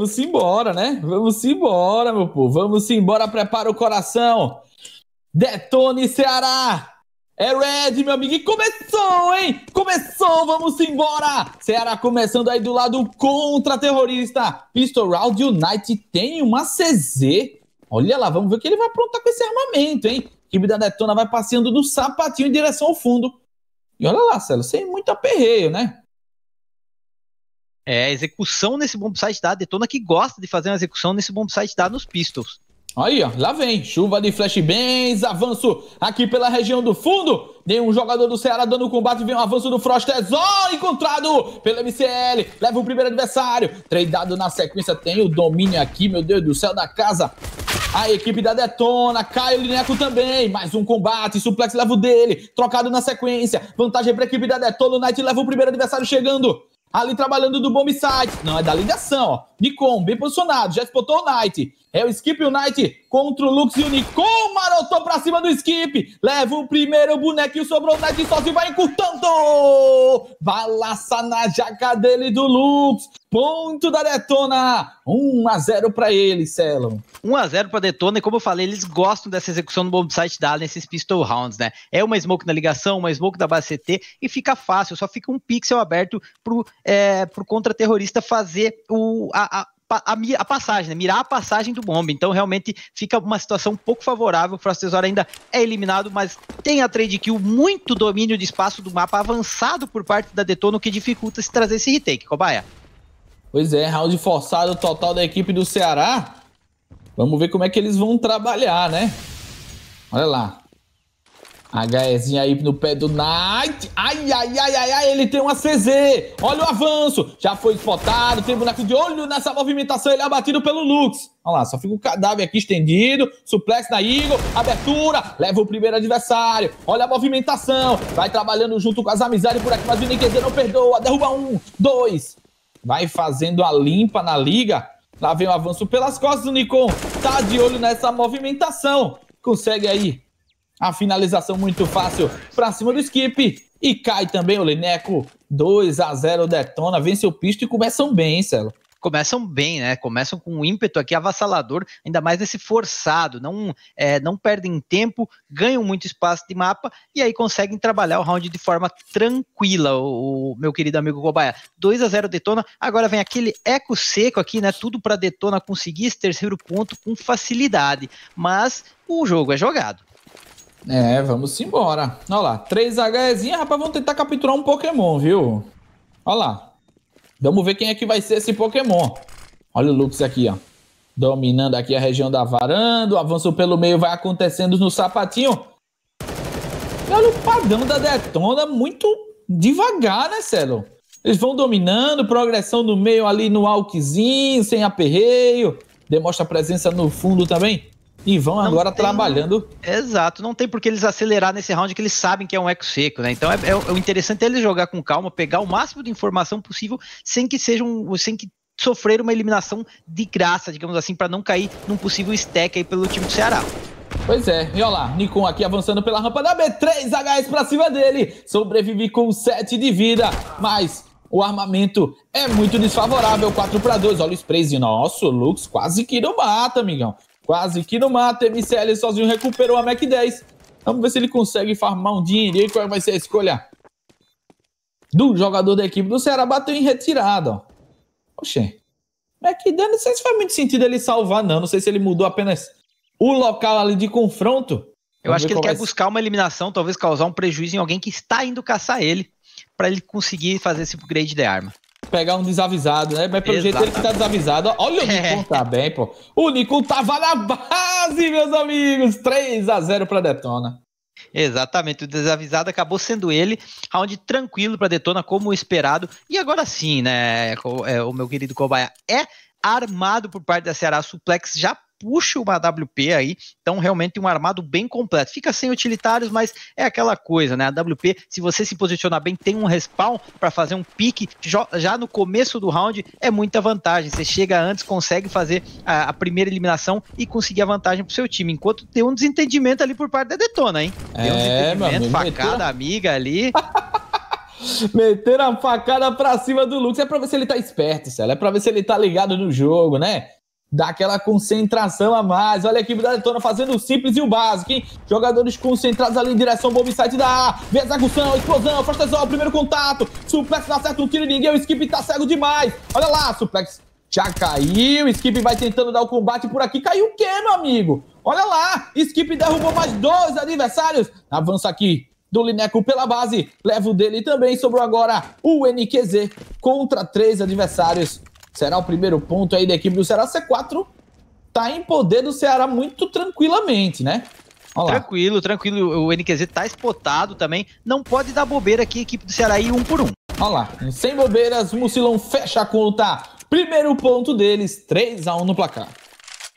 Vamos embora, né? Vamos embora, meu povo. Vamos embora. Prepara o coração. Detone Ceará. É Red, meu amigo. E começou, hein? Começou. Vamos embora. Ceará começando aí do lado contra-terrorista. Pistol Round United tem uma CZ. Olha lá, vamos ver o que ele vai aprontar com esse armamento, hein? A equipe da Detona vai passeando do sapatinho em direção ao fundo. E olha lá, Celo, sem muito aperreio, né? É, execução nesse bombsite da Detona que gosta de fazer uma execução nesse bombsite da nos Pistols. Aí, ó, lá vem, chuva de flashbangs, avanço aqui pela região do fundo. Nenhum jogador do Ceará dando combate, vem um avanço do Frost, é encontrado pelo MCL, leva o primeiro adversário. Treinado na sequência, tem o domínio aqui, meu Deus do céu, da casa. A equipe da Detona, Caio Lineco também. Mais um combate, suplex leva o dele. Trocado na sequência. Vantagem para a equipe da Detona. O Knight leva o primeiro adversário chegando. Ali trabalhando do bomb site. Não, é da ligação, ó. Nikon, bem posicionado. Já spotou o Knight. É o Skip Unite contra o Lux Nikon marotou pra cima do Skip. Leva o primeiro bonequinho, sobrou o Knight sozinho, vai encurtando. Vai laçar na jaca dele do Lux. Ponto da Detona. 1 a 0 para ele, Celo. 1 a 0 para Detona e como eu falei, eles gostam dessa execução do bomb site dada nesses pistol rounds, né? É uma smoke na ligação, uma smoke da base CT e fica fácil, só fica um pixel aberto pro, é, pro contra-terrorista fazer o, a, a a, a, passagem, né? mirar a passagem do bomba. Então, realmente, fica uma situação um pouco favorável. O Frost ainda é eliminado, mas tem a trade kill, muito domínio de espaço do mapa avançado por parte da Detono, que dificulta se trazer esse retake, Cobaia. Pois é, round forçado total da equipe do Ceará. Vamos ver como é que eles vão trabalhar, né? Olha lá. HEzinho aí no pé do Knight. Ai, ai, ai, ai, ai, ele tem uma CZ. Olha o avanço. Já foi spotado, tem boneco de olho nessa movimentação. Ele é abatido pelo Lux. Olha lá, só fica o cadáver aqui estendido. Suplex na Eagle. Abertura. Leva o primeiro adversário. Olha a movimentação. Vai trabalhando junto com as amizades por aqui, mas o Niquezer não perdoa. Derruba um, dois. Vai fazendo a limpa na liga. Lá vem o avanço pelas costas do Nikon. Tá de olho nessa movimentação. Consegue aí a finalização muito fácil para cima do Skip. E cai também o Lineco. 2 a 0 detona, vence o pisto e começam bem, hein, Celo? começam bem, né? Começam com um ímpeto aqui avassalador, ainda mais nesse forçado, não, é, não perdem tempo, ganham muito espaço de mapa e aí conseguem trabalhar o round de forma tranquila, o, o meu querido amigo Cobaia. 2 a 0 Detona, agora vem aquele eco seco aqui, né? Tudo para Detona conseguir esse terceiro ponto com facilidade, mas o jogo é jogado. É, vamos embora. Olha lá, 3Hzinha, rapaz, vamos tentar capturar um Pokémon, viu? Olha lá. Vamos ver quem é que vai ser esse Pokémon. Olha o Lux aqui, ó. Dominando aqui a região da varanda. O avanço pelo meio vai acontecendo no sapatinho. olha o padrão da Detona muito devagar, né, Celo? Eles vão dominando, progressão no meio ali no alquezinho, sem aperreio. Demonstra presença no fundo também. E vão não agora tem... trabalhando. Exato, não tem porque eles acelerar nesse round que eles sabem que é um eco seco, né? Então é, é, o interessante é eles jogar com calma, pegar o máximo de informação possível sem que seja um, sem que sofrer uma eliminação de graça, digamos assim, para não cair num possível stack aí pelo time do Ceará. Pois é, e olha lá, Nikon aqui avançando pela rampa da B3, HS pra cima dele, sobrevive com 7 de vida, mas o armamento é muito desfavorável, 4 para 2, olha o sprayzinho, nossa, o Lux quase que não mata, amigão. Quase que não mata. MCL sozinho recuperou a Mac 10. Vamos ver se ele consegue farmar um dinheiro. E qual vai ser a escolha do jogador da equipe do Ceará? Bateu em retirada, ó. Oxê. Mac 10, não sei se faz muito sentido ele salvar, não. Não sei se ele mudou apenas o local ali de confronto. Eu Vamos acho que ele quer ser. buscar uma eliminação, talvez causar um prejuízo em alguém que está indo caçar ele, para ele conseguir fazer esse upgrade de arma pegar um desavisado, né? Mas pelo jeito ele que tá desavisado. Olha o é. Nikon tá bem, pô. O Nikon tava na base, meus amigos. 3 a 0 para Detona. Exatamente, o desavisado acabou sendo ele, round tranquilo para Detona, como esperado. E agora sim, né, é, o meu querido Kobaia é armado por parte da Ceará Suplex, já puxa uma AWP aí, então realmente um armado bem completo. Fica sem utilitários, mas é aquela coisa, né? A AWP, se você se posicionar bem, tem um respawn para fazer um pique já no começo do round, é muita vantagem. Você chega antes, consegue fazer a, a primeira eliminação e conseguir a vantagem pro seu time, enquanto tem um desentendimento ali por parte da Detona, hein? Tem um é, desentendimento, facada amiga ali. Meteram a facada pra cima do Lux. É pra ver se ele tá esperto, Celo. É pra ver se ele tá ligado no jogo, né? Dá aquela concentração a mais. Olha a equipe da Detona fazendo o simples e o básico, hein? Jogadores concentrados ali em direção ao bomb site da A. Vê a execução, explosão, Frostezol, primeiro contato. Suplex não acerta um tiro e ninguém. O Skip tá cego demais. Olha lá, Suplex já caiu. Skip vai tentando dar o combate por aqui. Caiu o quê, meu amigo? Olha lá, Skip derrubou mais dois adversários. Avança aqui do Lineco pela base. Leva o dele também. Sobrou agora o NQZ contra três adversários. Será o primeiro ponto aí da equipe do Ceará. C4 tá em poder do Ceará muito tranquilamente, né? Tranquilo, tranquilo. O NQZ tá espotado também. Não pode dar bobeira aqui, equipe do Ceará ir um por um. Olha lá, sem bobeiras, Mucilão fecha a conta. Primeiro ponto deles, 3 a 1 no placar.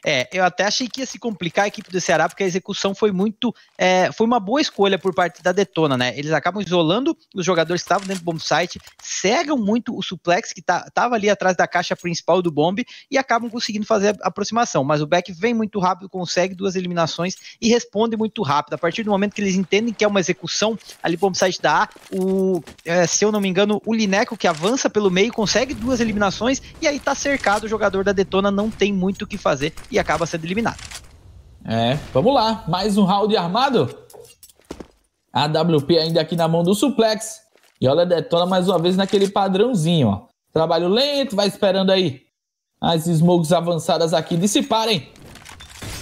É, eu até achei que ia se complicar a equipe do Ceará, porque a execução foi muito. É, foi uma boa escolha por parte da Detona, né? Eles acabam isolando os jogadores que estavam dentro do bomb site, cegam muito o suplex, que tá, tava ali atrás da caixa principal do bomb, e acabam conseguindo fazer a aproximação. Mas o Beck vem muito rápido, consegue duas eliminações e responde muito rápido. A partir do momento que eles entendem que é uma execução ali bomb site da A, o, é, se eu não me engano, o Lineco que avança pelo meio, consegue duas eliminações, e aí tá cercado, o jogador da Detona não tem muito o que fazer e acaba sendo eliminado. É, vamos lá. Mais um round armado. A WP ainda aqui na mão do Suplex. E olha, detona mais uma vez naquele padrãozinho, ó. Trabalho lento, vai esperando aí as smokes avançadas aqui dissiparem.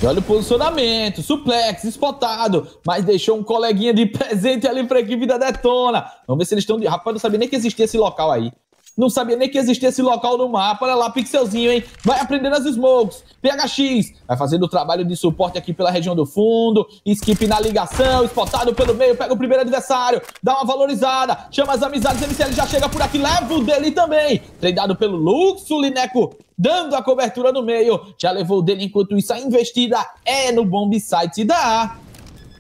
E olha o posicionamento, suplex, espotado, mas deixou um coleguinha de presente ali pra equipe da Detona. Vamos ver se eles estão. Rapaz, não sabia nem que existia esse local aí. Não sabia nem que existia esse local no mapa. Olha lá, pixelzinho, hein? Vai aprendendo as smokes. PHX vai fazendo o trabalho de suporte aqui pela região do fundo. Skip na ligação, spotado pelo meio, pega o primeiro adversário, dá uma valorizada, chama as amizades, MCL já chega por aqui, leva o dele também. Treinado pelo Luxo, Lineco dando a cobertura no meio. Já levou o dele enquanto isso a investida é no bomb site da A.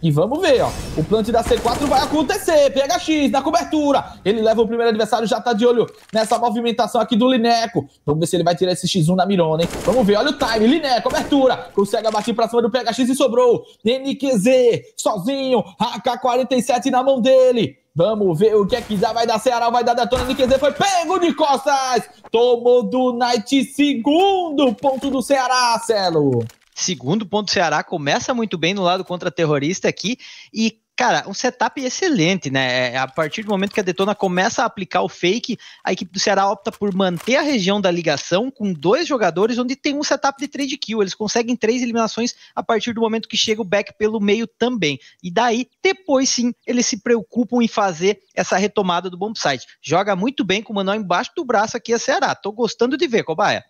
E vamos ver, ó. O plant da C4 vai acontecer. PHX na cobertura. Ele leva o primeiro adversário, já tá de olho nessa movimentação aqui do Lineco. Vamos ver se ele vai tirar esse X1 na Mirona, hein? Vamos ver, olha o time. Lineco, cobertura. Consegue abater pra cima do PHX e sobrou. NQZ, sozinho. AK-47 na mão dele. Vamos ver o que é que dá. Vai dar Ceará, vai dar Detona. NQZ foi pego de costas. Tomou do Knight, segundo ponto do Ceará, Celo. Segundo ponto, Ceará começa muito bem no lado contra-terrorista aqui e cara, um setup excelente, né? É, a partir do momento que a Detona começa a aplicar o fake, a equipe do Ceará opta por manter a região da ligação com dois jogadores, onde tem um setup de trade kill. Eles conseguem três eliminações a partir do momento que chega o back pelo meio também. E daí, depois sim, eles se preocupam em fazer essa retomada do bomb site. Joga muito bem com o manual embaixo do braço aqui a Ceará. Tô gostando de ver, Cobaia.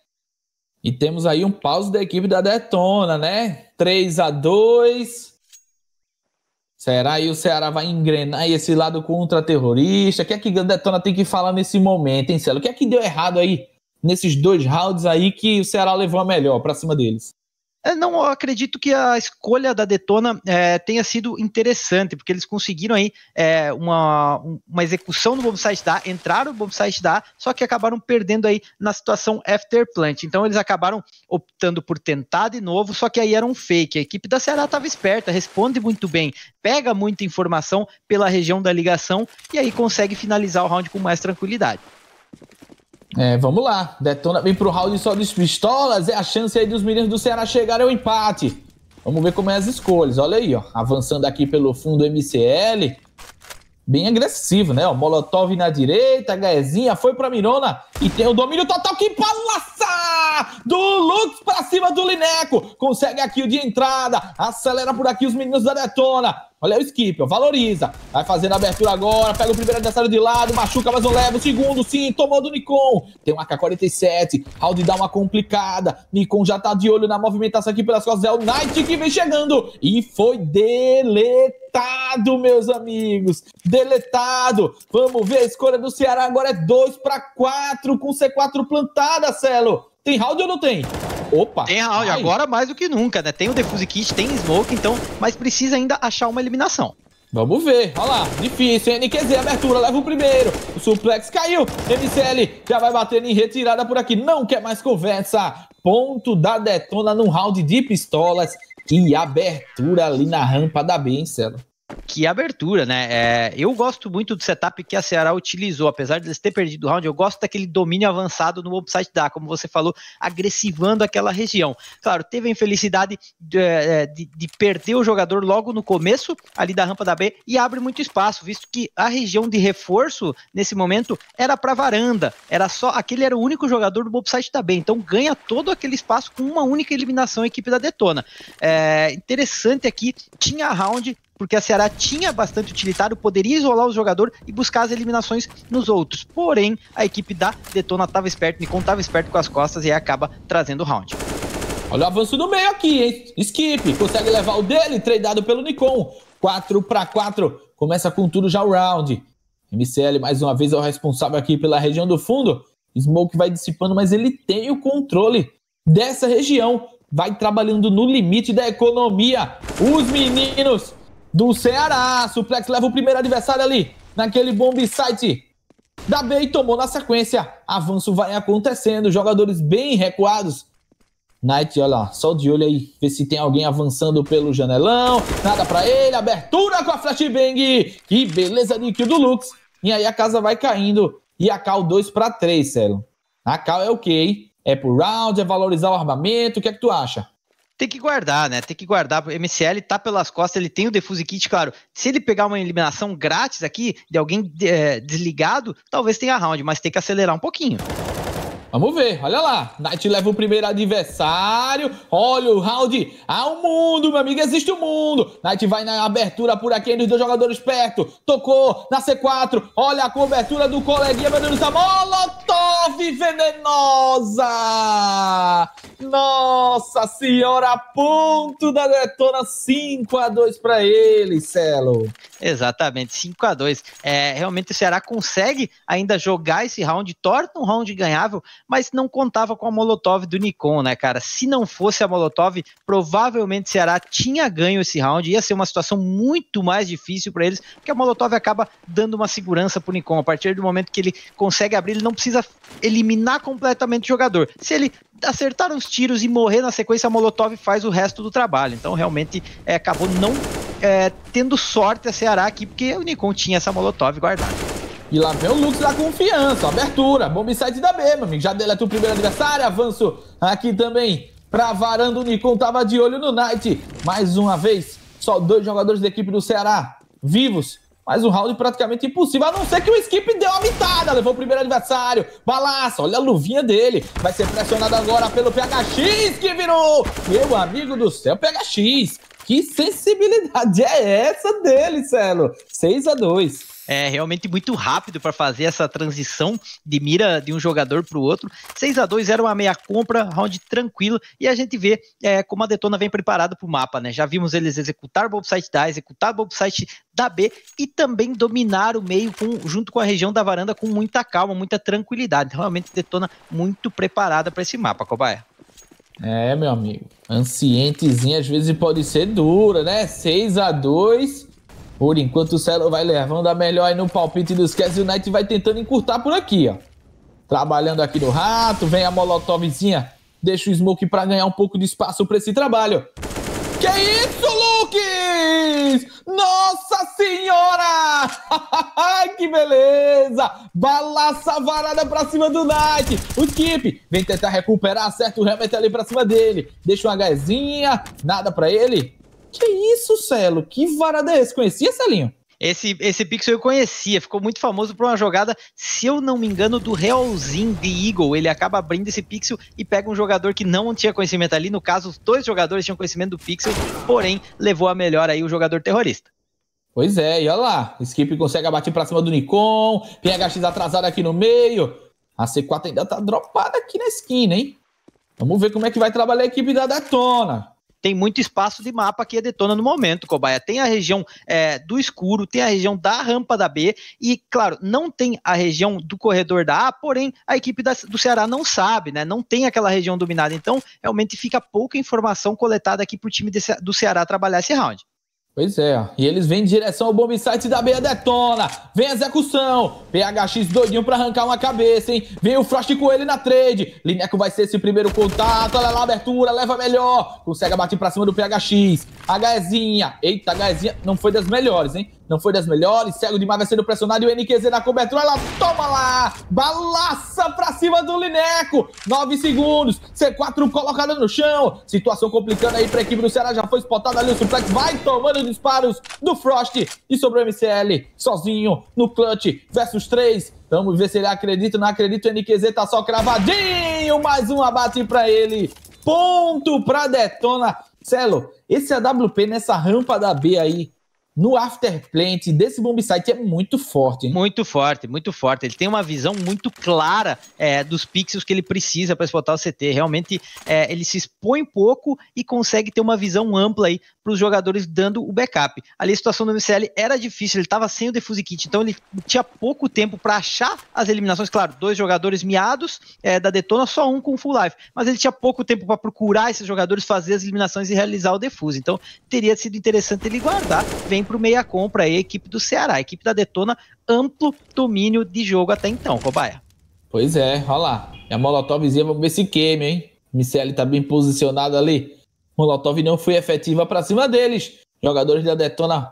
E temos aí um pause da equipe da Detona, né? 3 a 2 Será aí o Ceará vai engrenar esse lado contra-terrorista? O que é que a Detona tem que falar nesse momento, hein, Celo? O que é que deu errado aí nesses dois rounds aí que o Ceará levou a melhor pra cima deles? É, não, eu acredito que a escolha da Detona é, tenha sido interessante, porque eles conseguiram aí é, uma, uma execução no bombsite da, entraram no bombsite da, só que acabaram perdendo aí na situação after plant. Então eles acabaram optando por tentar de novo, só que aí era um fake. A equipe da Ceará estava esperta, responde muito bem, pega muita informação pela região da ligação e aí consegue finalizar o round com mais tranquilidade. É, vamos lá. Detona vem pro round só dos pistolas. É a chance aí dos meninos do Ceará chegarem ao empate. Vamos ver como é as escolhas. Olha aí, ó. Avançando aqui pelo fundo MCL. Bem agressivo, né? O Molotov na direita, Gaezinha foi pra Mirona e tem o domínio total que palaça do Lux pra cima do Lineco. Consegue aqui o de entrada, acelera por aqui os meninos da Detona. Olha o skip, ó, valoriza. Vai fazendo a abertura agora, pega o primeiro adversário de lado, machuca, mas não leva. O segundo, sim, tomou do Nikon. Tem um AK-47, Audi dá uma complicada. Nikon já tá de olho na movimentação aqui pelas costas. É o Knight que vem chegando. E foi deletado, meus amigos. Deletado. Vamos ver, a escolha do Ceará agora é 2 para 4 com C4 plantada, Celo. Tem round ou não tem? Opa! Tem round, agora mais do que nunca, né? Tem o Defuse Kit, tem Smoke, então, mas precisa ainda achar uma eliminação. Vamos ver, olha lá, difícil, NQZ, abertura, leva o primeiro, o suplex caiu, MCL já vai batendo em retirada por aqui, não quer mais conversa, ponto da Detona num round de pistolas, que abertura ali na rampa da B, hein, Celo? Que abertura, né? É, eu gosto muito do setup que a Ceará utilizou, apesar de eles ter perdido o round, eu gosto daquele domínio avançado no website da, como você falou, agressivando aquela região. Claro, teve a infelicidade de, é, de, de, perder o jogador logo no começo ali da rampa da B e abre muito espaço, visto que a região de reforço nesse momento era para varanda, era só aquele era o único jogador do website da B, então ganha todo aquele espaço com uma única eliminação a equipe da Detona. É, interessante aqui, tinha round porque a Ceará tinha bastante utilitário, poderia isolar o jogador e buscar as eliminações nos outros. Porém, a equipe da Detona estava esperto, Nikon estava esperto com as costas e aí acaba trazendo o round. Olha o avanço no meio aqui, hein? Skip consegue levar o dele, treinado pelo Nikon. 4 para 4. Começa com tudo já o round. MCL mais uma vez é o responsável aqui pela região do fundo. Smoke vai dissipando, mas ele tem o controle dessa região. Vai trabalhando no limite da economia. Os meninos do Ceará. Suplex leva o primeiro adversário ali, naquele bomb site da B e tomou na sequência. Avanço vai acontecendo, jogadores bem recuados. Knight, olha lá, só de olho aí, ver se tem alguém avançando pelo janelão. Nada para ele, abertura com a flashbang. Que beleza de kill do Lux. E aí a casa vai caindo. E a Cal 2 para 3, Celo. A Cal é o quê, hein? É pro round, é valorizar o armamento, o que é que tu acha? Tem que guardar, né? Tem que guardar. O MCL tá pelas costas, ele tem o Defuse Kit, claro. Se ele pegar uma eliminação grátis aqui, de alguém é, desligado, talvez tenha round, mas tem que acelerar um pouquinho. Vamos ver, olha lá. Knight leva o primeiro adversário. Olha o round ao mundo, meu amigo. Existe o um mundo. Knight vai na abertura por aqui, dos dois jogadores perto. Tocou na C4. Olha a cobertura do coleguinha, meu Deus do. Molotov venenosa. Nossa senhora, ponto da detona 5 a 2 para ele, Celo. Exatamente, 5 a 2 é, Realmente o Ceará consegue ainda jogar esse round, torna um round ganhável, mas não contava com a Molotov do Nikon, né, cara? Se não fosse a Molotov, provavelmente o Ceará tinha ganho esse round, ia ser uma situação muito mais difícil para eles, porque a Molotov acaba dando uma segurança pro Nikon. A partir do momento que ele consegue abrir, ele não precisa eliminar completamente o jogador. Se ele acertar os tiros e morrer na sequência, a Molotov faz o resto do trabalho. Então, realmente, é, acabou não é, tendo sorte a Ceará aqui, porque o Nikon tinha essa Molotov guardada. E lá vem o Lux da confiança, abertura, bomb site da B, meu amigo. Já deleta o primeiro adversário, avanço aqui também pra varanda. O Nikon tava de olho no Knight. Mais uma vez, só dois jogadores da equipe do Ceará vivos. Mas um round praticamente impossível, a não ser que o Skip deu uma mitada. Levou o primeiro adversário. Balaça, olha a luvinha dele. Vai ser pressionado agora pelo PHX que virou. Meu amigo do céu, PHX. Que sensibilidade é essa dele, Celo? 6 a 2 é realmente muito rápido para fazer essa transição de mira de um jogador para o outro. 6 a 2 era uma meia compra, round tranquilo, e a gente vê é, como a Detona vem preparado para o mapa, né? Já vimos eles executar o site da, executar o site da B e também dominar o meio com, junto com a região da varanda com muita calma, muita tranquilidade. Então, realmente Detona muito preparada para esse mapa, Cobaia. É, meu amigo. Ancientezinha às vezes pode ser dura, né? 6 a 2 Por enquanto o Celo vai levando a melhor aí no palpite dos Cats o Knight vai tentando encurtar por aqui, ó. Trabalhando aqui no rato, vem a Molotovzinha. Deixa o Smoke para ganhar um pouco de espaço para esse trabalho. Que isso, Lucas? Nossa senhora! que beleza! Balaça varada pra cima do Knight. O Skip vem tentar recuperar, acerta o Helmet ali pra cima dele. Deixa uma Hzinha, nada pra ele. Que isso, Celo? Que varada é esse? Conhecia, Celinho? Esse, esse pixel eu conhecia, ficou muito famoso por uma jogada, se eu não me engano, do Realzinho de Eagle. Ele acaba abrindo esse pixel e pega um jogador que não tinha conhecimento ali. No caso, os dois jogadores tinham conhecimento do pixel, porém levou a melhor aí o jogador terrorista. Pois é, e olha lá, Skip consegue abater pra cima do Nikon, PHX atrasado aqui no meio. A C4 ainda tá dropada aqui na esquina, hein? Vamos ver como é que vai trabalhar a equipe da Detona tem muito espaço de mapa que a detona no momento, Cobaia. Tem a região é, do escuro, tem a região da rampa da B e, claro, não tem a região do corredor da A, porém a equipe da, do Ceará não sabe, né? Não tem aquela região dominada. Então, realmente fica pouca informação coletada aqui para o time desse, do Ceará trabalhar esse round. Pois é, e eles vêm em direção ao bomb site da Beia Detona. Vem a execução. PHX doidinho pra arrancar uma cabeça, hein? Vem o Frost com ele na trade. Lineco vai ser esse primeiro contato. Olha lá a abertura, leva melhor. Consegue abater pra cima do PHX. HEzinha. Eita, HEzinha não foi das melhores, hein? Não foi das melhores. Cego demais vai sendo pressionado. E o NQZ na cobertura. Ela toma lá. Balaça pra cima do Lineco. Nove segundos. C4 colocada no chão. Situação complicando aí pra equipe do Ceará. Já foi spotada ali. O suplex vai tomando disparos do Frost. E sobre o MCL. Sozinho no clutch. Versus 3. Vamos ver se ele acredita ou não acredita. O NQZ tá só cravadinho. Mais um abate pra ele. Ponto pra Detona. Celo, esse AWP nessa rampa da B aí no afterplant desse bomb site é muito forte. Hein? Muito forte, muito forte. Ele tem uma visão muito clara é, dos pixels que ele precisa para explotar o CT. Realmente, é, ele se expõe pouco e consegue ter uma visão ampla aí para os jogadores dando o backup. Ali a situação do MCL era difícil, ele estava sem o defuse kit, então ele tinha pouco tempo para achar as eliminações. Claro, dois jogadores miados é, da Detona, só um com full life, mas ele tinha pouco tempo para procurar esses jogadores, fazer as eliminações e realizar o defuse. Então teria sido interessante ele guardar. Vem para o meia compra aí, a equipe do Ceará. A equipe da Detona, amplo domínio de jogo até então, Cobaia. Pois é, olha lá. E a Molotovzinha, vamos ver se queime, hein? Miceli tá bem posicionado ali. Molotov não foi efetiva para cima deles. Jogadores da Detona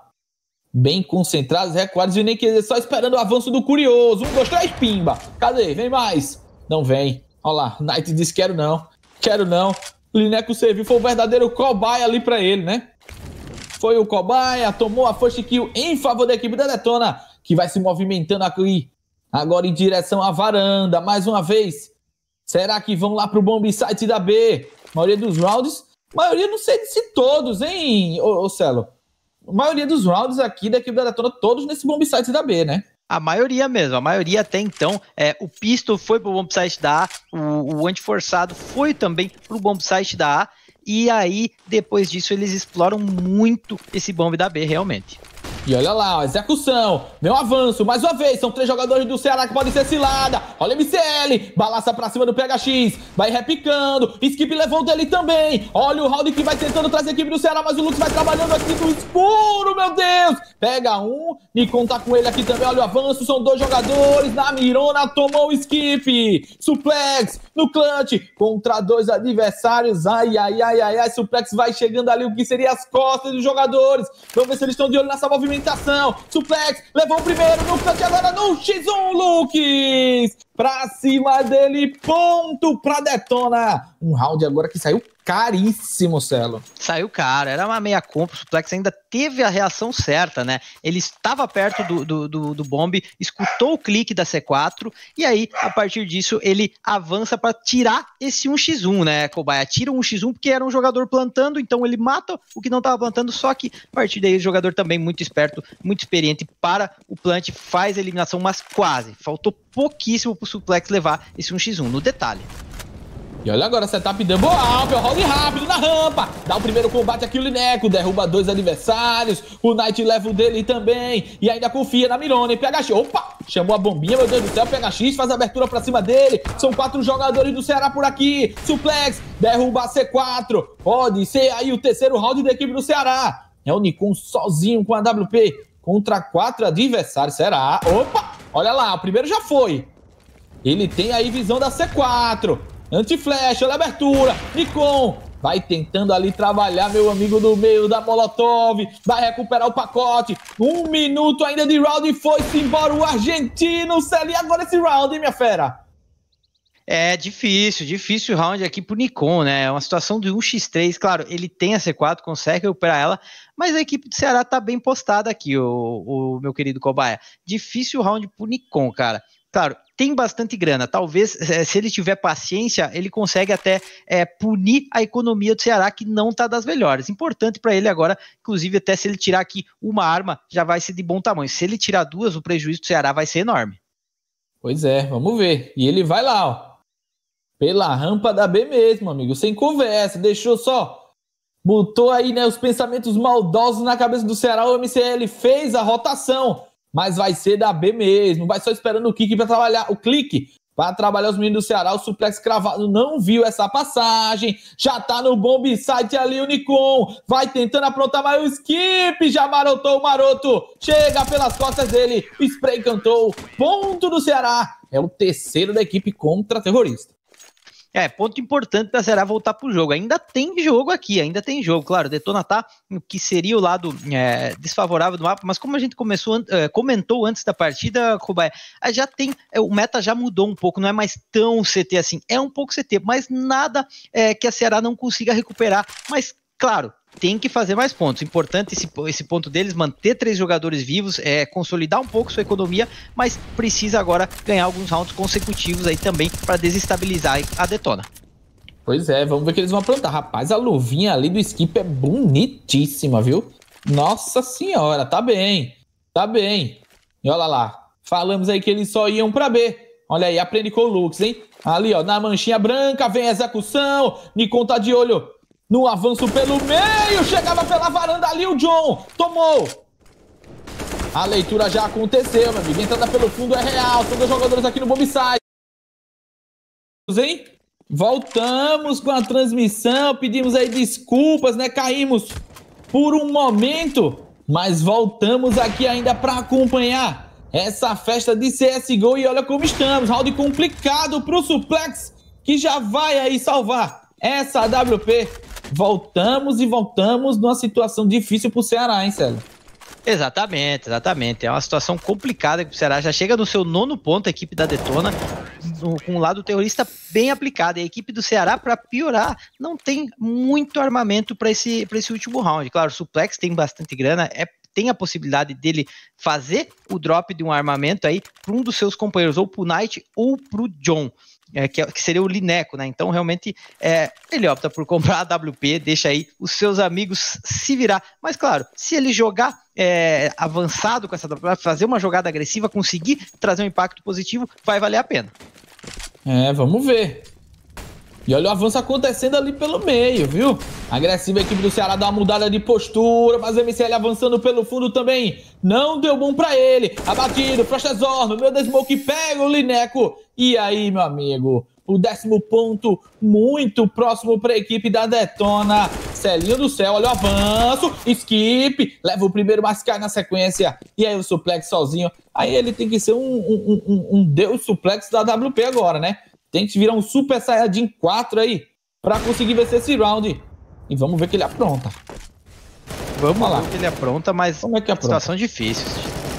bem concentrados, recuados e nem quer só esperando o avanço do Curioso. Um, dois, três, pimba. Cadê? Vem mais. Não vem. Olha lá, Knight disse quero não. Quero não. Lineco serviu, foi o verdadeiro cobaia ali para ele, né? Foi o cobaia, tomou a first kill em favor da equipe da Detona, que vai se movimentando aqui, agora em direção à varanda, mais uma vez. Será que vão lá pro bomb site da B? A maioria dos rounds, maioria não sei se todos, hein, ô, ô Celo? A maioria dos rounds aqui da equipe da Detona, todos nesse bomb site da B, né? A maioria mesmo, a maioria até então. É, o Pistol foi pro bomb site da A, o, o Antiforçado foi também pro bomb site da A. E aí, depois disso, eles exploram muito esse bombe da B, realmente. E olha lá, ó, execução, meu avanço, mais uma vez, são três jogadores do Ceará que podem ser cilada. Olha o MCL, balaça pra cima do PHX, vai repicando, Skip levou dele também. Olha o round que vai tentando trazer a equipe do Ceará, mas o Lux vai trabalhando aqui no escuro, meu Deus. Pega um, Nikon tá com ele aqui também, olha o avanço, são dois jogadores, na mirona tomou o Skip. Suplex no clutch, contra dois adversários, ai, ai, ai, ai, ai, Suplex vai chegando ali, o que seria as costas dos jogadores. Vamos ver se eles estão de olho nessa movimentação movimentação. Suplex, levou o primeiro no canto agora no X1, Lucas. Pra cima dele, ponto pra Detona. Um round agora que saiu caríssimo, Celo. Saiu caro, era uma meia compra, o Suplex ainda teve a reação certa, né? Ele estava perto do, do, do, do bomb, escutou o clique da C4, e aí, a partir disso, ele avança para tirar esse 1x1, né, Cobaia? Tira um 1x1 porque era um jogador plantando, então ele mata o que não estava plantando, só que a partir daí o jogador também muito esperto, muito experiente para o plant, faz a eliminação, mas quase. Faltou pouquíssimo pro Suplex levar esse 1x1 no detalhe. E olha agora, setup double alp, roll rápido na rampa. Dá o primeiro combate aqui o Lineco, derruba dois adversários. O Knight leva o dele também. E ainda confia na Mirone. PHX, opa, chamou a bombinha, meu Deus do céu. PHX faz a abertura pra cima dele. São quatro jogadores do Ceará por aqui. Suplex, derruba a C4. Pode ser aí o terceiro round da equipe do Ceará. É o Nikon sozinho com a WP contra quatro adversários. Será? Opa, olha lá, o primeiro já foi. Ele tem aí visão da C4. Anti-flash, olha a abertura. Nikon vai tentando ali trabalhar, meu amigo do meio da Molotov. Vai recuperar o pacote. Um minuto ainda de round e foi-se embora o argentino. Celi, agora esse round, hein, minha fera? É difícil, difícil round aqui pro Nikon, né? É uma situação de 1x3. Claro, ele tem a C4, consegue recuperar ela, mas a equipe do Ceará tá bem postada aqui, o, o meu querido Cobaia. Difícil round pro Nikon, cara. Claro, tem bastante grana. Talvez, é, se ele tiver paciência, ele consegue até é, punir a economia do Ceará, que não está das melhores. Importante para ele agora, inclusive, até se ele tirar aqui uma arma, já vai ser de bom tamanho. Se ele tirar duas, o prejuízo do Ceará vai ser enorme. Pois é, vamos ver. E ele vai lá, ó. Pela rampa da B mesmo, amigo. Sem conversa. Deixou só. Botou aí, né, os pensamentos maldosos na cabeça do Ceará. O MCL fez a rotação mas vai ser da B mesmo. Vai só esperando o clique para trabalhar, o clique para trabalhar os meninos do Ceará. O suplex cravado não viu essa passagem. Já tá no bomb site ali o Nikon. Vai tentando aprontar mais o skip. Já marotou o maroto. Chega pelas costas dele. Spray cantou. Ponto do Ceará. É o terceiro da equipe contra terrorista. É, ponto importante da Será voltar pro jogo. Ainda tem jogo aqui, ainda tem jogo. Claro, Detona tá que seria o lado é, desfavorável do mapa, mas como a gente começou, é, comentou antes da partida, Kubai, já tem, é, o meta já mudou um pouco, não é mais tão CT assim. É um pouco CT, mas nada é, que a Ceará não consiga recuperar. Mas, claro, tem que fazer mais pontos. Importante esse, esse ponto deles, manter três jogadores vivos, é, consolidar um pouco sua economia, mas precisa agora ganhar alguns rounds consecutivos aí também para desestabilizar a Detona. Pois é, vamos ver o que eles vão aprontar. Rapaz, a luvinha ali do Skip é bonitíssima, viu? Nossa senhora, tá bem. Tá bem. E olha lá, falamos aí que eles só iam para B. Olha aí, aprende com o Lux, hein? Ali, ó, na manchinha branca, vem a execução. Nikon tá de olho no avanço pelo meio, chegava pela varanda ali o John, tomou. A leitura já aconteceu, meu amigo. Entrada pelo fundo é real. São dois jogadores aqui no Bombside. Hein? Voltamos com a transmissão. Pedimos aí desculpas, né? Caímos por um momento. Mas voltamos aqui ainda para acompanhar essa festa de CSGO. E olha como estamos. Round complicado para o Suplex, que já vai aí salvar essa AWP voltamos e voltamos numa situação difícil para o Ceará, hein, Célio? Exatamente, exatamente. É uma situação complicada que o Ceará já chega no seu nono ponto, a equipe da Detona, com o lado terrorista bem aplicado. E a equipe do Ceará, para piorar, não tem muito armamento para esse, esse último round. Claro, o Suplex tem bastante grana, é tem a possibilidade dele fazer o drop de um armamento aí para um dos seus companheiros, ou para o Knight ou para o John é, que, que, seria o Lineco, né? Então, realmente, é, ele opta por comprar a WP, deixa aí os seus amigos se virar. Mas, claro, se ele jogar é, avançado com essa WP, fazer uma jogada agressiva, conseguir trazer um impacto positivo, vai valer a pena. É, vamos ver. E olha o avanço acontecendo ali pelo meio, viu? Agressiva a equipe do Ceará dá uma mudada de postura, mas o MCL avançando pelo fundo também. Não deu bom para ele. Abatido, Frostezor, no meio da smoke, pega o Lineco. E aí, meu amigo? O décimo ponto muito próximo para a equipe da Detona. Celinho do céu, olha o avanço. Skip, leva o primeiro, mas cai na sequência. E aí o suplex sozinho. Aí ele tem que ser um, um, um, um deus suplex da WP agora, né? Tem que virar um Super Saiyajin 4 aí para conseguir vencer esse round. E vamos ver que ele apronta. Vamos lá. ver que ele apronta, mas Como é que apronta? situação difícil.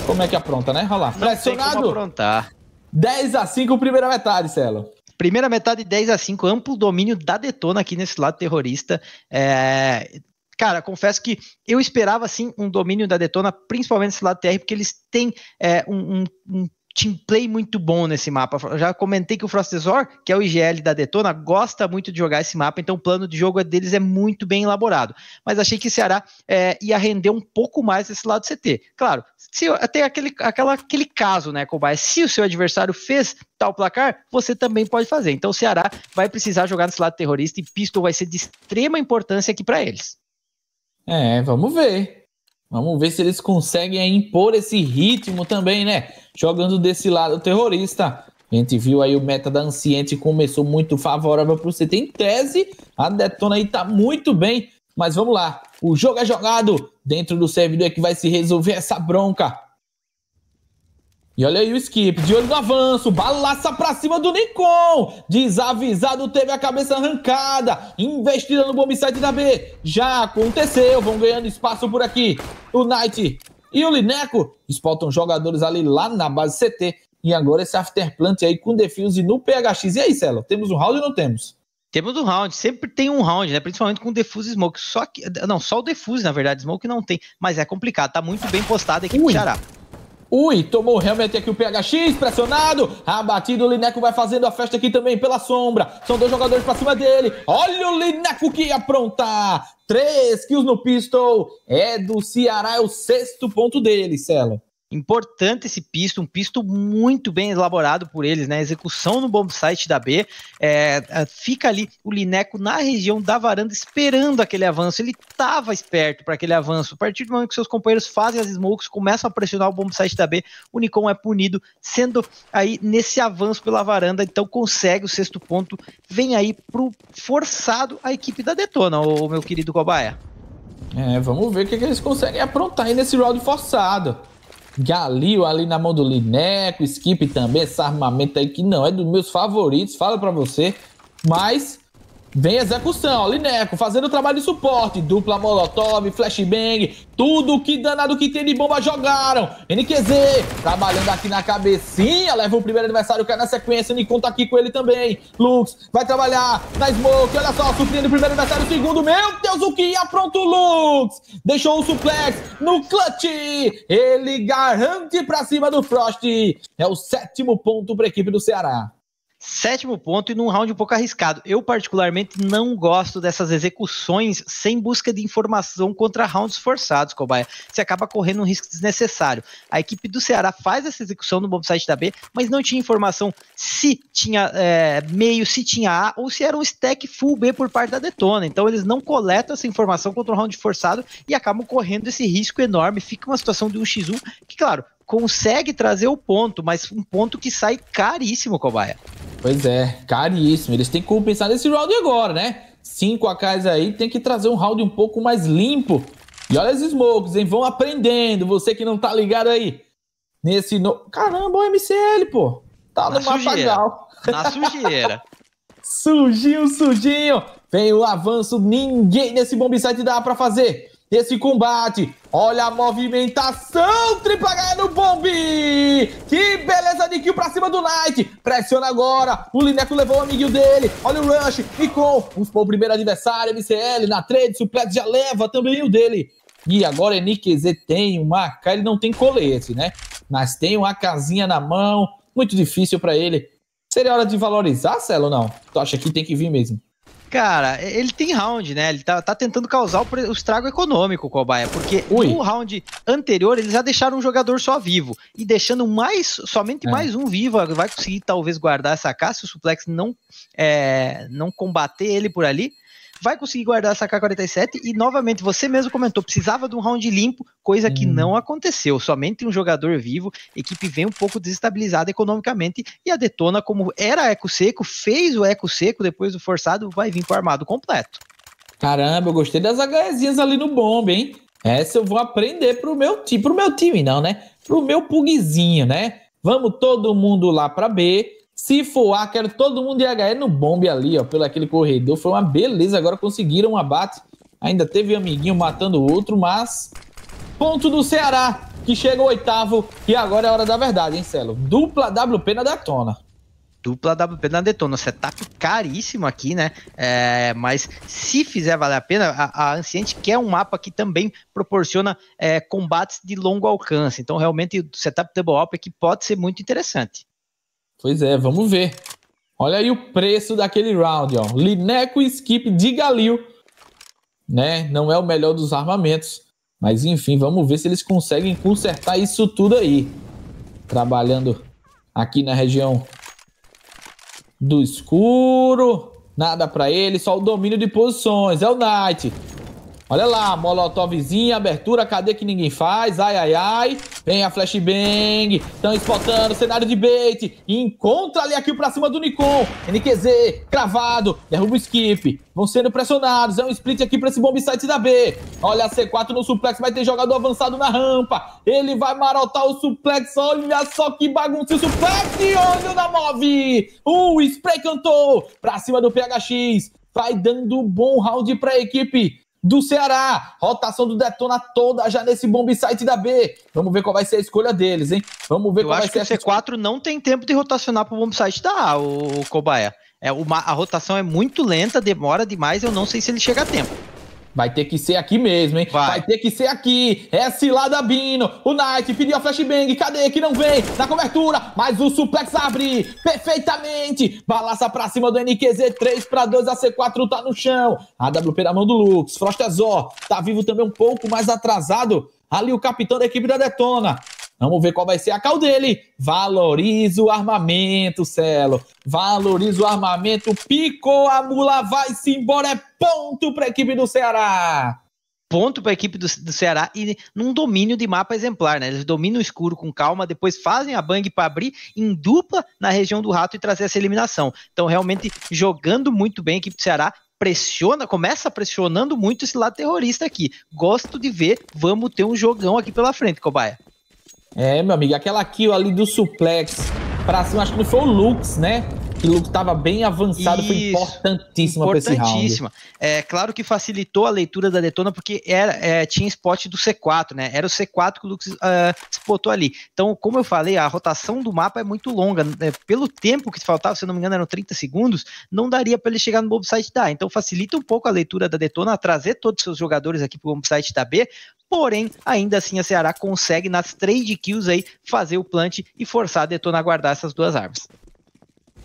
Como é que apronta, né? Olha lá. Pressionado. aprontar. 10 a 5 primeira metade, Celo. Primeira metade 10 a 5, amplo domínio da Detona aqui nesse lado terrorista. É, cara, confesso que eu esperava assim um domínio da Detona, principalmente nesse lado TR, porque eles têm é, um, um, um, team play muito bom nesse mapa. Eu já comentei que o Frostezor, que é o IGL da Detona, gosta muito de jogar esse mapa, então o plano de jogo deles é muito bem elaborado. Mas achei que o Ceará é, ia render um pouco mais esse lado CT. Claro, se tem aquele, aquela, aquele caso, né, Cobai? Se o seu adversário fez tal placar, você também pode fazer. Então o Ceará vai precisar jogar nesse lado terrorista e Pistol vai ser de extrema importância aqui para eles. É, vamos ver. Vamos ver se eles conseguem impor esse ritmo também, né? Jogando desse lado terrorista. A gente viu aí o meta da Anciente começou muito favorável para você. Tem tese, a Detona aí tá muito bem. Mas vamos lá, o jogo é jogado dentro do servidor é que vai se resolver essa bronca. E olha aí o skip, de olho no avanço, balaça pra cima do Nikon. Desavisado, teve a cabeça arrancada. Investida no bombsite da B. Já aconteceu, vão ganhando espaço por aqui. O Knight e o Lineco explotam jogadores ali lá na base CT. E agora esse afterplant aí com defuse no PHX. E aí, Celo, temos um round ou não temos? Temos um round, sempre tem um round, né? Principalmente com Defuse Smoke. Só que. Não, só o Defuse, na verdade, Smoke não tem. Mas é complicado, tá muito bem postado a equipe Ui. Xará. Ui, tomou realmente aqui o PHX, pressionado, abatido, o Lineco vai fazendo a festa aqui também pela sombra, são dois jogadores pra cima dele, olha o Lineco que ia aprontar, três kills no pistol, é do Ceará, é o sexto ponto dele, Celo. Importante esse pisto, um pisto muito bem elaborado por eles, né? Execução no bomb site da B. É, é, fica ali o Lineco na região da varanda esperando aquele avanço. Ele estava esperto para aquele avanço. A partir do momento que seus companheiros fazem as smokes, começam a pressionar o bomb site da B, o Nikon é punido, sendo aí nesse avanço pela varanda. Então consegue o sexto ponto. Vem aí pro forçado a equipe da Detona, o meu querido Cobaia. É, vamos ver o que, que eles conseguem aprontar aí nesse round forçado. Galil ali na mão do Lineco, Skip também, esse armamento aí que não é dos meus favoritos, fala pra você. Mas Vem execução, Lineco fazendo trabalho de suporte, dupla molotov, flashbang, tudo que danado que tem de bomba jogaram. NQZ trabalhando aqui na cabecinha, leva o primeiro adversário é na sequência, Nikon tá aqui com ele também. Lux vai trabalhar na smoke, olha só, surpreende o primeiro adversário, o segundo, meu Deus, o que ia pronto Lux. Deixou o suplex no clutch, ele garante pra cima do Frost. É o sétimo ponto pra equipe do Ceará. Sétimo ponto e num round um pouco arriscado. Eu, particularmente, não gosto dessas execuções sem busca de informação contra rounds forçados, Cobaia. Você acaba correndo um risco desnecessário. A equipe do Ceará faz essa execução no bombsite da B, mas não tinha informação se tinha é, meio, se tinha A ou se era um stack full B por parte da Detona. Então eles não coletam essa informação contra um round forçado e acabam correndo esse risco enorme. Fica uma situação de um x1 que, claro, consegue trazer o ponto, mas um ponto que sai caríssimo, Cobaia. Pois é, caríssimo. Eles têm que compensar nesse round agora, né? Cinco AKs aí, tem que trazer um round um pouco mais limpo. E olha as smokes, hein? Vão aprendendo. Você que não tá ligado aí. Nesse no... Caramba, o MCL, pô. Tá no matagal. Na sujeira. sujinho, sujinho. Vem o avanço. Ninguém nesse bomb site dá pra fazer esse combate. Olha a movimentação, tripla H no bombe. Que beleza de kill pra cima do Knight. Pressiona agora. O Lineco levou o amiguinho dele. Olha o Rush. Nikon. Buscou o primeiro adversário. MCL na trade. Suplex já leva também o dele. E agora NQZ tem uma AK. Ele não tem colete, né? Mas tem uma casinha na mão. Muito difícil para ele. Seria hora de valorizar, Celo, ou não? Tu acha que tem que vir mesmo? Cara, ele tem round, né? Ele tá, tá tentando causar o, o estrago econômico, Cobaia, porque Ui. no round anterior eles já deixaram um jogador só vivo. E deixando mais, somente é. mais um vivo, vai conseguir talvez guardar essa caça se o suplex não, é, não combater ele por ali vai conseguir guardar essa K-47 e novamente você mesmo comentou, precisava de um round limpo, coisa que hum. não aconteceu, somente um jogador vivo, equipe vem um pouco desestabilizada economicamente e a Detona, como era eco seco, fez o eco seco depois do forçado, vai vir com o armado completo. Caramba, eu gostei das HSinhas ali no bomba, hein? Essa eu vou aprender pro meu time, pro meu time não, né? Pro meu pugzinho, né? Vamos todo mundo lá para B, se for quero todo mundo de HE no bombe ali, ó, pelo aquele corredor. Foi uma beleza. Agora conseguiram um abate. Ainda teve um amiguinho matando o outro, mas. Ponto do Ceará, que chega ao oitavo. E agora é a hora da verdade, hein, Celo? Dupla WP na detona. Dupla WP na detona. Setup caríssimo aqui, né? É, mas se fizer valer a pena, a, a Anciente quer um mapa que também proporciona é, combates de longo alcance. Então, realmente, o setup double up aqui pode ser muito interessante. Pois é, vamos ver. Olha aí o preço daquele round, ó. Lineco Skip de Galil, né? Não é o melhor dos armamentos, mas enfim, vamos ver se eles conseguem consertar isso tudo aí. Trabalhando aqui na região do escuro, nada para ele, só o domínio de posições. É o Knight. Olha lá, molotovzinha, abertura, cadê que ninguém faz? Ai, ai, ai. Vem a flashbang. Estão spotando, cenário de bait. Encontra ali aqui pra cima do Nikon. NQZ, cravado. Derruba o skip. Vão sendo pressionados. É um split aqui pra esse bomb site da B. Olha a C4 no suplex. Vai ter jogador avançado na rampa. Ele vai marotar o suplex. Olha só que bagunça o suplex. E olho na move. O spray cantou pra cima do PHX. Vai dando um bom round pra equipe do Ceará. Rotação do Detona toda já nesse bomb site da B. Vamos ver qual vai ser a escolha deles, hein? Vamos ver Eu qual vai ser a C4 escolha. não tem tempo de rotacionar pro bomb site da A, o Cobaia. É, uma, a rotação é muito lenta, demora demais, eu não sei se ele chega a tempo. Vai ter que ser aqui mesmo, hein? Vai, Vai ter que ser aqui. É cilada Bino. O Knight pediu a flashbang. Cadê que não vem? Na cobertura. Mas o suplex abre perfeitamente. Balaça pra cima do NQZ. 3 para 2. A C4 tá no chão. A WP na mão do Lux. Frost Azor. Tá vivo também um pouco mais atrasado. Ali o capitão da equipe da Detona. Vamos ver qual vai ser a cal dele. Valoriza o armamento, Celo. Valoriza o armamento. Picou a mula, vai-se embora. É ponto para a equipe do Ceará ponto para a equipe do, do, Ceará e num domínio de mapa exemplar, né? Eles dominam o escuro com calma, depois fazem a bang para abrir em dupla na região do rato e trazer essa eliminação. Então, realmente jogando muito bem a equipe do Ceará. Pressiona, começa pressionando muito esse lado terrorista aqui. Gosto de ver, vamos ter um jogão aqui pela frente, Cobaia. É, meu amigo, aquela kill ali do suplex pra cima, acho que não foi o Lux, né? que o Luke estava bem avançado, Isso, foi importantíssima para esse round. Importantíssima. É claro que facilitou a leitura da Detona, porque era, é, tinha spot do C4, né? Era o C4 que o Luke uh, spotou ali. Então, como eu falei, a rotação do mapa é muito longa. Né? Pelo tempo que faltava, se eu não me engano, eram 30 segundos, não daria para ele chegar no bombsite da A. Então, facilita um pouco a leitura da Detona, trazer todos os seus jogadores aqui para o bombsite da B, Porém, ainda assim a Ceará consegue nas trade kills aí fazer o plant e forçar a Detona a guardar essas duas armas.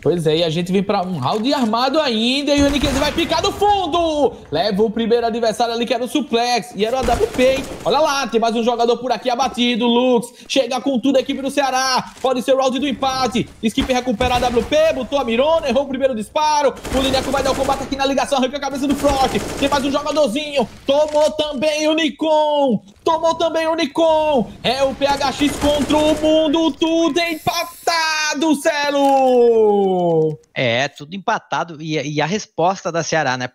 Pois é, e a gente vem pra um round armado ainda e o Nikenzie vai picar do fundo. Leva o primeiro adversário ali que era o suplex e era o AWP, hein? Olha lá, tem mais um jogador por aqui abatido, Lux. Chega com tudo a equipe do Ceará. Pode ser o round do empate. Skip recupera a AWP, botou a mirona, errou o primeiro disparo. O Lineco vai dar o combate aqui na ligação, arranca a cabeça do Frost. Tem mais um jogadorzinho. Tomou também o Nikon. Tomou também o Nikon. É o PHX contra o mundo, tudo empatado, Celo! É, tudo empatado. E, e, a resposta da Ceará, né?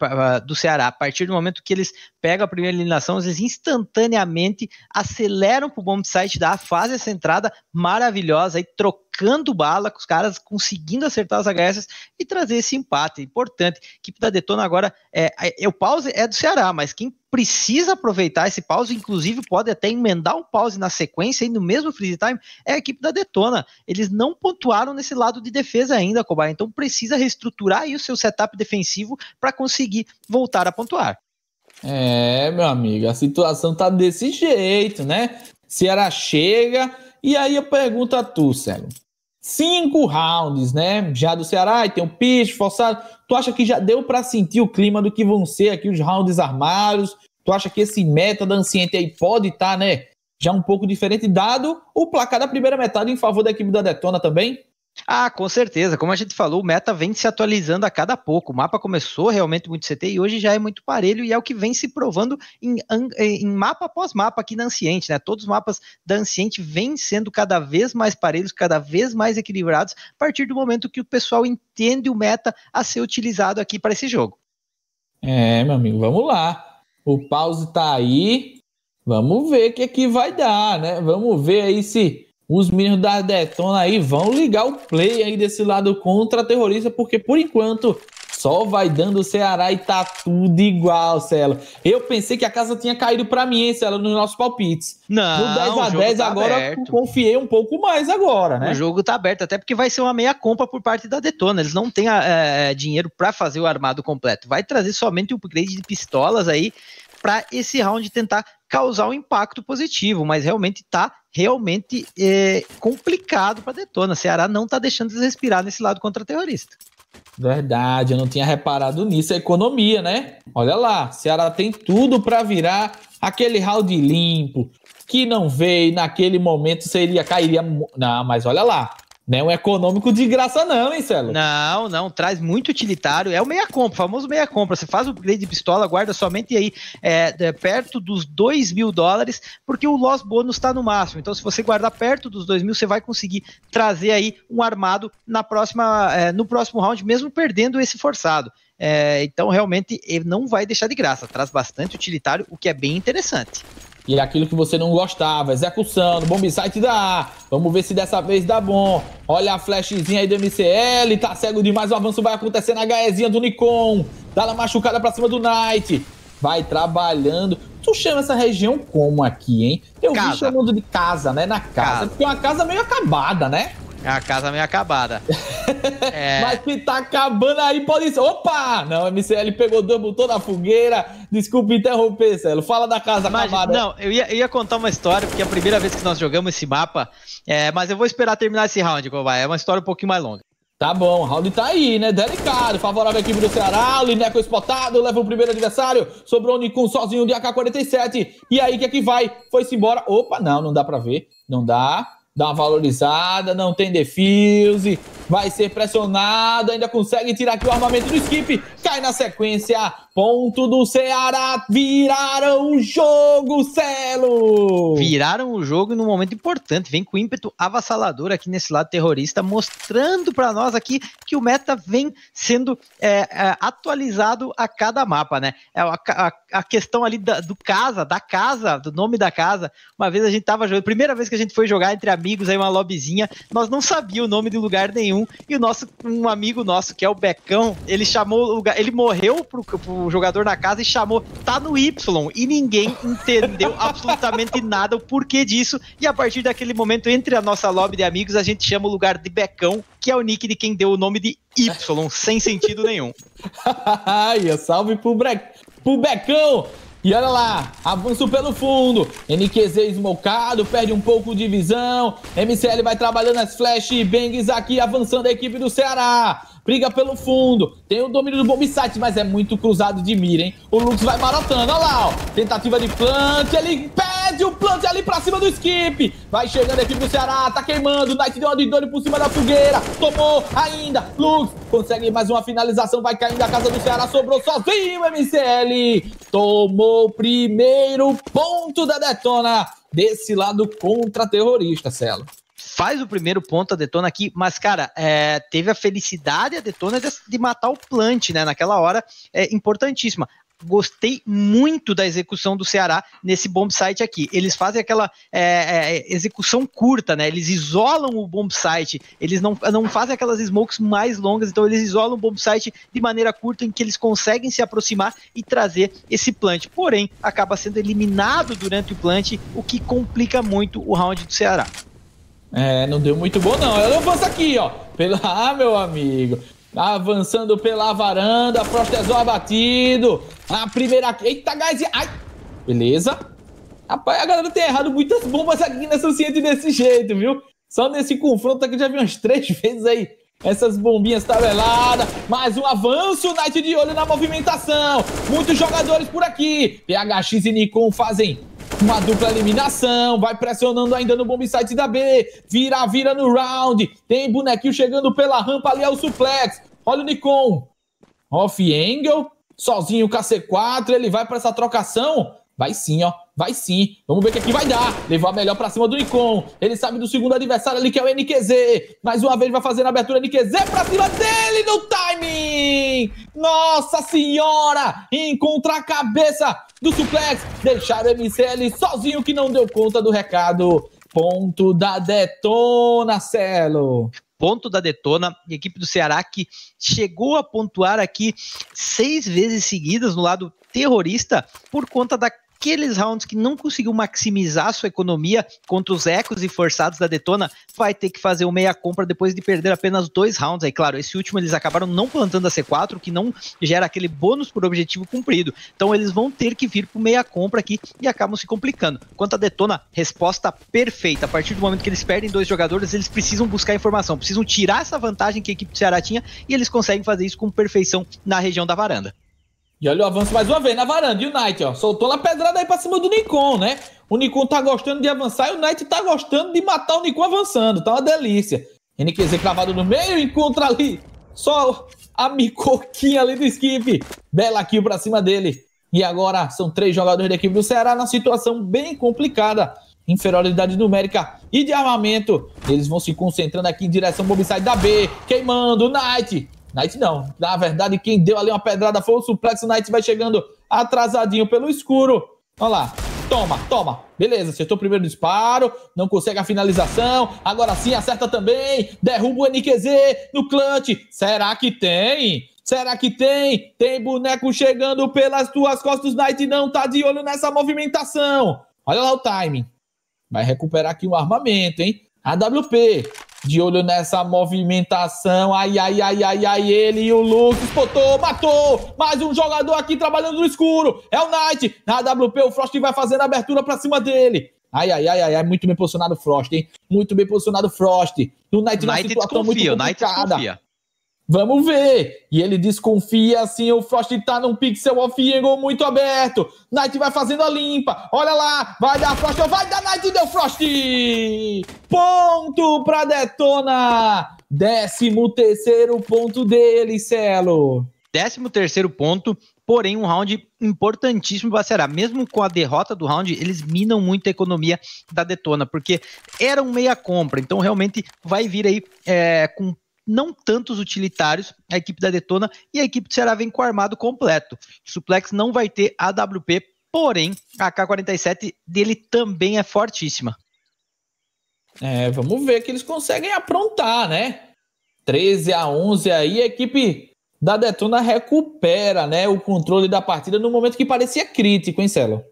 Do Ceará, a partir do momento que eles pegam a primeira eliminação, eles instantaneamente aceleram pro bomb site da fase essa entrada maravilhosa aí, trocando bala com os caras, conseguindo acertar as HS e trazer esse empate. Importante. A equipe da Detona agora é, é, o pause é do Ceará, mas quem precisa aproveitar esse pause, inclusive pode até emendar um pause na sequência e no mesmo freeze time, é a equipe da Detona. Eles não pontuaram nesse lado de defesa ainda, Cobai, então precisa reestruturar aí o seu setup defensivo para conseguir voltar a pontuar. É, meu amigo, a situação tá desse jeito, né? Ceará chega, e aí eu pergunto a tu, Celo. Cinco rounds, né? Já do Ceará, e tem um pitch forçado. Tu acha que já deu para sentir o clima do que vão ser aqui os rounds armados? Tu acha que esse meta da Anciente aí pode estar, tá, né? Já um pouco diferente, dado o placar da primeira metade em favor da equipe da Detona também? Ah, com certeza. Como a gente falou, o meta vem se atualizando a cada pouco. O mapa começou realmente muito CT e hoje já é muito parelho e é o que vem se provando em, em mapa após mapa aqui na Anciente, né? Todos os mapas da Anciente vêm sendo cada vez mais parelhos, cada vez mais equilibrados, a partir do momento que o pessoal entende o meta a ser utilizado aqui para esse jogo. É, meu amigo, vamos lá. O pause tá aí. Vamos ver o que, é que vai dar, né? Vamos ver aí se os meninos da Detona aí vão ligar o play aí desse lado contra a terrorista, porque por enquanto só vai dando o Ceará e tá tudo igual, Celo. Eu pensei que a casa tinha caído para mim, hein, Celo, nos nossos palpites. Não, no 10 a 10 tá agora aberto. confiei um pouco mais agora, né? O jogo tá aberto, até porque vai ser uma meia compra por parte da Detona. Eles não têm é, dinheiro para fazer o armado completo. Vai trazer somente o upgrade de pistolas aí para esse round tentar causar um impacto positivo, mas realmente está realmente é, complicado para Detona. Ceará não está deixando de respirar nesse lado contra-terrorista. Verdade, eu não tinha reparado nisso. A economia, né? Olha lá, Ceará tem tudo para virar aquele round limpo que não veio naquele momento seria cairia. Não, mas olha lá, não é um econômico de graça, não, hein, Celo? Não, não, traz muito utilitário. É o meia compra, o famoso meia compra. Você faz o upgrade de pistola, guarda somente aí é, é, perto dos 2 mil dólares, porque o loss bônus está no máximo. Então, se você guardar perto dos 2 mil, você vai conseguir trazer aí um armado na próxima, é, no próximo round, mesmo perdendo esse forçado. É, então, realmente, ele não vai deixar de graça. Traz bastante utilitário, o que é bem interessante e aquilo que você não gostava. Execução no bomb site dá. Vamos ver se dessa vez dá bom. Olha a flashzinha aí do MCL. Tá cego demais. O avanço vai acontecer na HEzinha do Nikon. Dá uma machucada pra cima do Knight. Vai trabalhando. Tu chama essa região como aqui, hein? Eu casa. vi chamando de casa, né? Na casa. casa. Porque é uma casa meio acabada, né? É a casa meio acabada. é... Mas que tá acabando aí, pode ser. Opa! Não, o MCL pegou dois, botou na fogueira. Desculpa interromper, Celo. Fala da casa Imagina, acabada. Não, eu ia, eu ia, contar uma história, porque é a primeira vez que nós jogamos esse mapa. É, mas eu vou esperar terminar esse round, vai. É uma história um pouquinho mais longa. Tá bom, o round tá aí, né? Delicado, favorável à equipe do Ceará. O Lineco espotado, leva o primeiro adversário. Sobrou o Nicum sozinho de AK-47. E aí, o que é que vai? Foi-se embora. Opa, não, não dá pra ver. Não dá dá uma valorizada, não tem defuse, vai ser pressionado, ainda consegue tirar aqui o armamento do skip, cai na sequência, ponto do Ceará, viraram o jogo, Celo! Viraram o jogo num momento importante, vem com ímpeto avassalador aqui nesse lado terrorista, mostrando para nós aqui que o meta vem sendo é, é, atualizado a cada mapa, né? É a, a, a questão ali da, do casa, da casa, do nome da casa, uma vez a gente tava jogando, primeira vez que a gente foi jogar entre amigos, aí, uma lobbyzinha. Nós não sabia o nome de lugar nenhum. E o nosso, um amigo nosso, que é o Becão, ele chamou o lugar, ele morreu pro, pro jogador na casa e chamou, tá no Y. E ninguém entendeu absolutamente nada o porquê disso. E a partir daquele momento, entre a nossa lobby de amigos, a gente chama o lugar de Becão, que é o nick de quem deu o nome de Y, sem sentido nenhum. Ai, salve pro, Bre... pro Becão! E olha lá, avanço pelo fundo. NQZ esmocado, perde um pouco de visão. MCL vai trabalhando as flash bangs aqui, avançando a equipe do Ceará briga pelo fundo, tem o domínio do bomb site, mas é muito cruzado de mira, hein? O Lux vai marotando, olha lá, ó. Tentativa de plant, ele pede o plant ali pra cima do skip. Vai chegando a equipe do Ceará, tá queimando, Knight deu uma de dono por cima da fogueira, tomou ainda, Lux consegue mais uma finalização, vai caindo a casa do Ceará, sobrou sozinho, MCL. Tomou o primeiro ponto da Detona desse lado contra-terrorista, Celo faz o primeiro ponto a Detona aqui, mas, cara, é, teve a felicidade a Detona de, de, matar o Plant, né? Naquela hora, é importantíssima. Gostei muito da execução do Ceará nesse bomb site aqui. Eles fazem aquela é, é, execução curta, né? Eles isolam o bomb site, eles não, não fazem aquelas smokes mais longas, então eles isolam o bomb site de maneira curta em que eles conseguem se aproximar e trazer esse plant. Porém, acaba sendo eliminado durante o plant, o que complica muito o round do Ceará. É, não deu muito bom não. Eu avanço aqui, ó. Pela... Ah, meu amigo. Avançando pela varanda, Frostezor abatido. A primeira... Eita, gás. Ai. Beleza. Rapaz, a galera tem errado muitas bombas aqui nessa ciente desse jeito, viu? Só nesse confronto aqui já vi umas três vezes aí. Essas bombinhas tabeladas. Mais um avanço. Knight de olho na movimentação. Muitos jogadores por aqui. PHX e Nikon fazem uma dupla eliminação, vai pressionando ainda no bomb site da B. Vira, vira no round. Tem bonequinho chegando pela rampa ali, é o suplex. Olha o Nikon. Off angle. Sozinho o KC4. Ele vai para essa trocação. Vai sim, ó. Vai sim. Vamos ver o que aqui vai dar. Levou a melhor pra cima do Nikon. Ele sabe do segundo adversário ali, que é o NQZ. Mais uma vez vai fazer a abertura NQZ pra cima dele no timing. Nossa senhora! Encontra a cabeça do suplex. Deixaram o MCL sozinho que não deu conta do recado. Ponto da Detona, Celo ponto da Detona, equipe do Ceará que chegou a pontuar aqui seis vezes seguidas no lado terrorista por conta da aqueles rounds que não conseguiu maximizar sua economia contra os ecos e forçados da Detona, vai ter que fazer o meia compra depois de perder apenas dois rounds. Aí, claro, esse último eles acabaram não plantando a C4, que não gera aquele bônus por objetivo cumprido. Então eles vão ter que vir pro meia compra aqui e acabam se complicando. Quanto a Detona, resposta perfeita. A partir do momento que eles perdem dois jogadores, eles precisam buscar informação, precisam tirar essa vantagem que a equipe do Ceará tinha e eles conseguem fazer isso com perfeição na região da varanda. E olha o avanço mais uma vez na varanda. E o Knight, ó, soltou a pedrada aí pra cima do Nikon, né? O Nikon tá gostando de avançar e o Knight tá gostando de matar o Nikon avançando. Tá uma delícia. NQZ cravado no meio, encontra ali só a micoquinha ali do skip. Bela kill pra cima dele. E agora são três jogadores da equipe do Ceará na situação bem complicada. Inferioridade numérica e de armamento. Eles vão se concentrando aqui em direção ao bombside da B. Queimando o Knight. Knight não. Na verdade, quem deu ali uma pedrada foi o suplex. O Knight vai chegando atrasadinho pelo escuro. Olha lá. Toma, toma. Beleza, acertou o primeiro disparo. Não consegue a finalização. Agora sim, acerta também. Derruba o NQZ no clutch. Será que tem? Será que tem? Tem boneco chegando pelas tuas costas. Knight não tá de olho nessa movimentação. Olha lá o timing. Vai recuperar aqui o armamento, hein? AWP de olho nessa movimentação. Ai, ai, ai, ai, ai. Ele e o Lucas botou, matou. Mais um jogador aqui trabalhando no escuro. É o Knight. Na AWP, o Frost vai fazendo a abertura pra cima dele. Ai, ai, ai, ai, ai. Muito bem posicionado o Frost, hein? Muito bem posicionado o Frost. No Knight, Knight situação desconfia, muito complicada. Vamos ver. E ele desconfia assim, o Frost tá num pixel of Eagle muito aberto. Knight vai fazendo a limpa. Olha lá, vai dar Frost, vai dar Knight, deu Frost. Ponto pra Detona. Décimo terceiro ponto dele, Celo. Décimo terceiro ponto, porém um round importantíssimo para Ceará. Mesmo com a derrota do round, eles minam muito a economia da Detona, porque era um meia compra, então realmente vai vir aí é, com não tantos utilitários, a equipe da Detona e a equipe do Ceará vem com o armado completo. Suplex não vai ter AWP, porém a K-47 dele também é fortíssima. É, vamos ver que eles conseguem aprontar, né? 13 a 11 aí, a equipe da Detona recupera, né, o controle da partida no momento que parecia crítico, hein, Celo?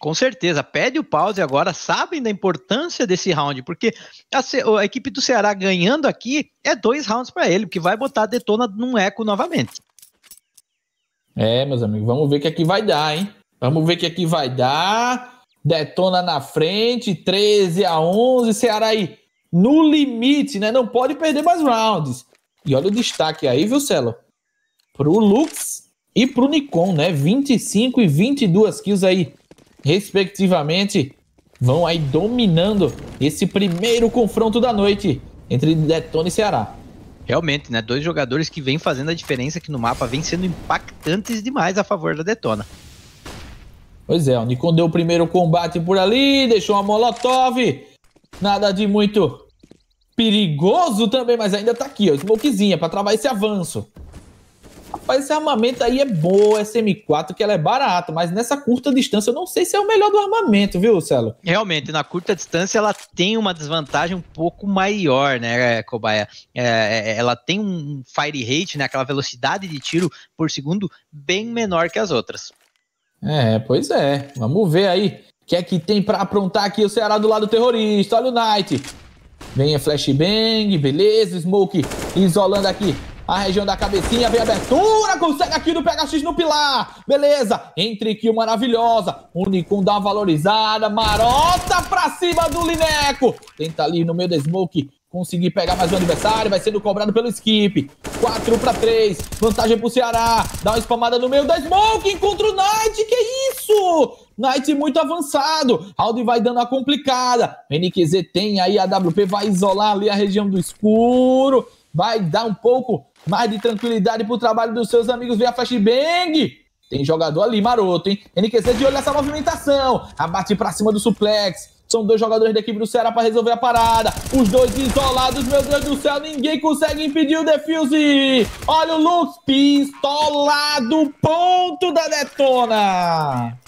Com certeza, pede o pause agora, sabem da importância desse round, porque a, a equipe do Ceará ganhando aqui é dois rounds para ele, porque vai botar a Detona num eco novamente. É, meus amigos, vamos ver o que aqui vai dar, hein? Vamos ver o que aqui vai dar. Detona na frente, 13 a 11, Ceará aí no limite, né? Não pode perder mais rounds. E olha o destaque aí, viu, Celo? Pro Lux e pro Nikon, né? 25 e 22 kills aí, respectivamente. Vão aí dominando esse primeiro confronto da noite entre Detona e Ceará. Realmente, né? Dois jogadores que vêm fazendo a diferença aqui no mapa, vêm sendo impactantes demais a favor da Detona. Pois é, o Nikon deu o primeiro combate por ali, deixou uma Molotov. Nada de muito perigoso também, mas ainda tá aqui, ó. Smokezinha pra travar esse avanço. Rapaz, esse armamento aí é boa, essa M4, que ela é barata, mas nessa curta distância eu não sei se é o melhor do armamento, viu, Celo? Realmente, na curta distância ela tem uma desvantagem um pouco maior, né, Cobaia? É, é, ela tem um fire rate, né, aquela velocidade de tiro por segundo bem menor que as outras. É, pois é. Vamos ver aí o que é que tem para aprontar aqui o Ceará do lado terrorista. Olha o Knight. Vem a flashbang, beleza. Smoke isolando aqui a região da cabecinha, vem abertura, consegue aqui no PHX no pilar. Beleza, entre kill maravilhosa. Unicum dá uma valorizada, marota pra cima do Lineco. Tenta ali no meio da smoke conseguir pegar mais um adversário, vai sendo cobrado pelo skip. 4 para 3, vantagem pro Ceará. Dá uma espamada no meio da smoke, encontra o Knight, que isso? Knight muito avançado. Aldi vai dando a complicada. NQZ tem aí a WP, vai isolar ali a região do escuro. Vai dar um pouco mais de tranquilidade pro trabalho dos seus amigos via flashbang. Tem jogador ali, maroto, hein? NQZ de olho nessa movimentação. Abate pra cima do suplex. São dois jogadores da equipe do Ceará para resolver a parada. Os dois isolados, meu Deus do céu, ninguém consegue impedir o defuse. Olha o Lux, pistolado, ponto da detona.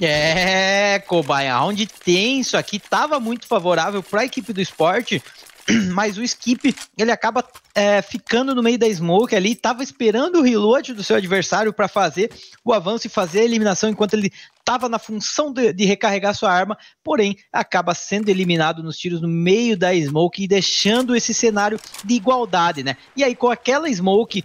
É, Cobaia, onde tem isso aqui, tava muito favorável para a equipe do esporte, mas o Skip ele acaba é, ficando no meio da smoke ali, tava esperando o reload do seu adversário para fazer o avanço e fazer a eliminação enquanto ele estava na função de, de, recarregar sua arma, porém acaba sendo eliminado nos tiros no meio da smoke e deixando esse cenário de igualdade, né? E aí com aquela smoke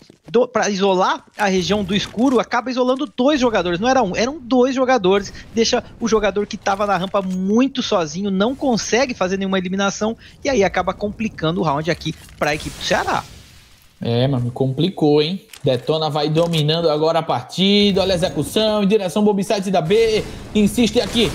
para isolar a região do escuro, acaba isolando dois jogadores, não era um, eram dois jogadores, deixa o jogador que estava na rampa muito sozinho, não consegue fazer nenhuma eliminação e aí acaba complicando o round aqui para a equipe do Ceará. É, mano, complicou, hein? Detona vai dominando agora a partida. Olha a execução em direção Bobsite da B. Insiste aqui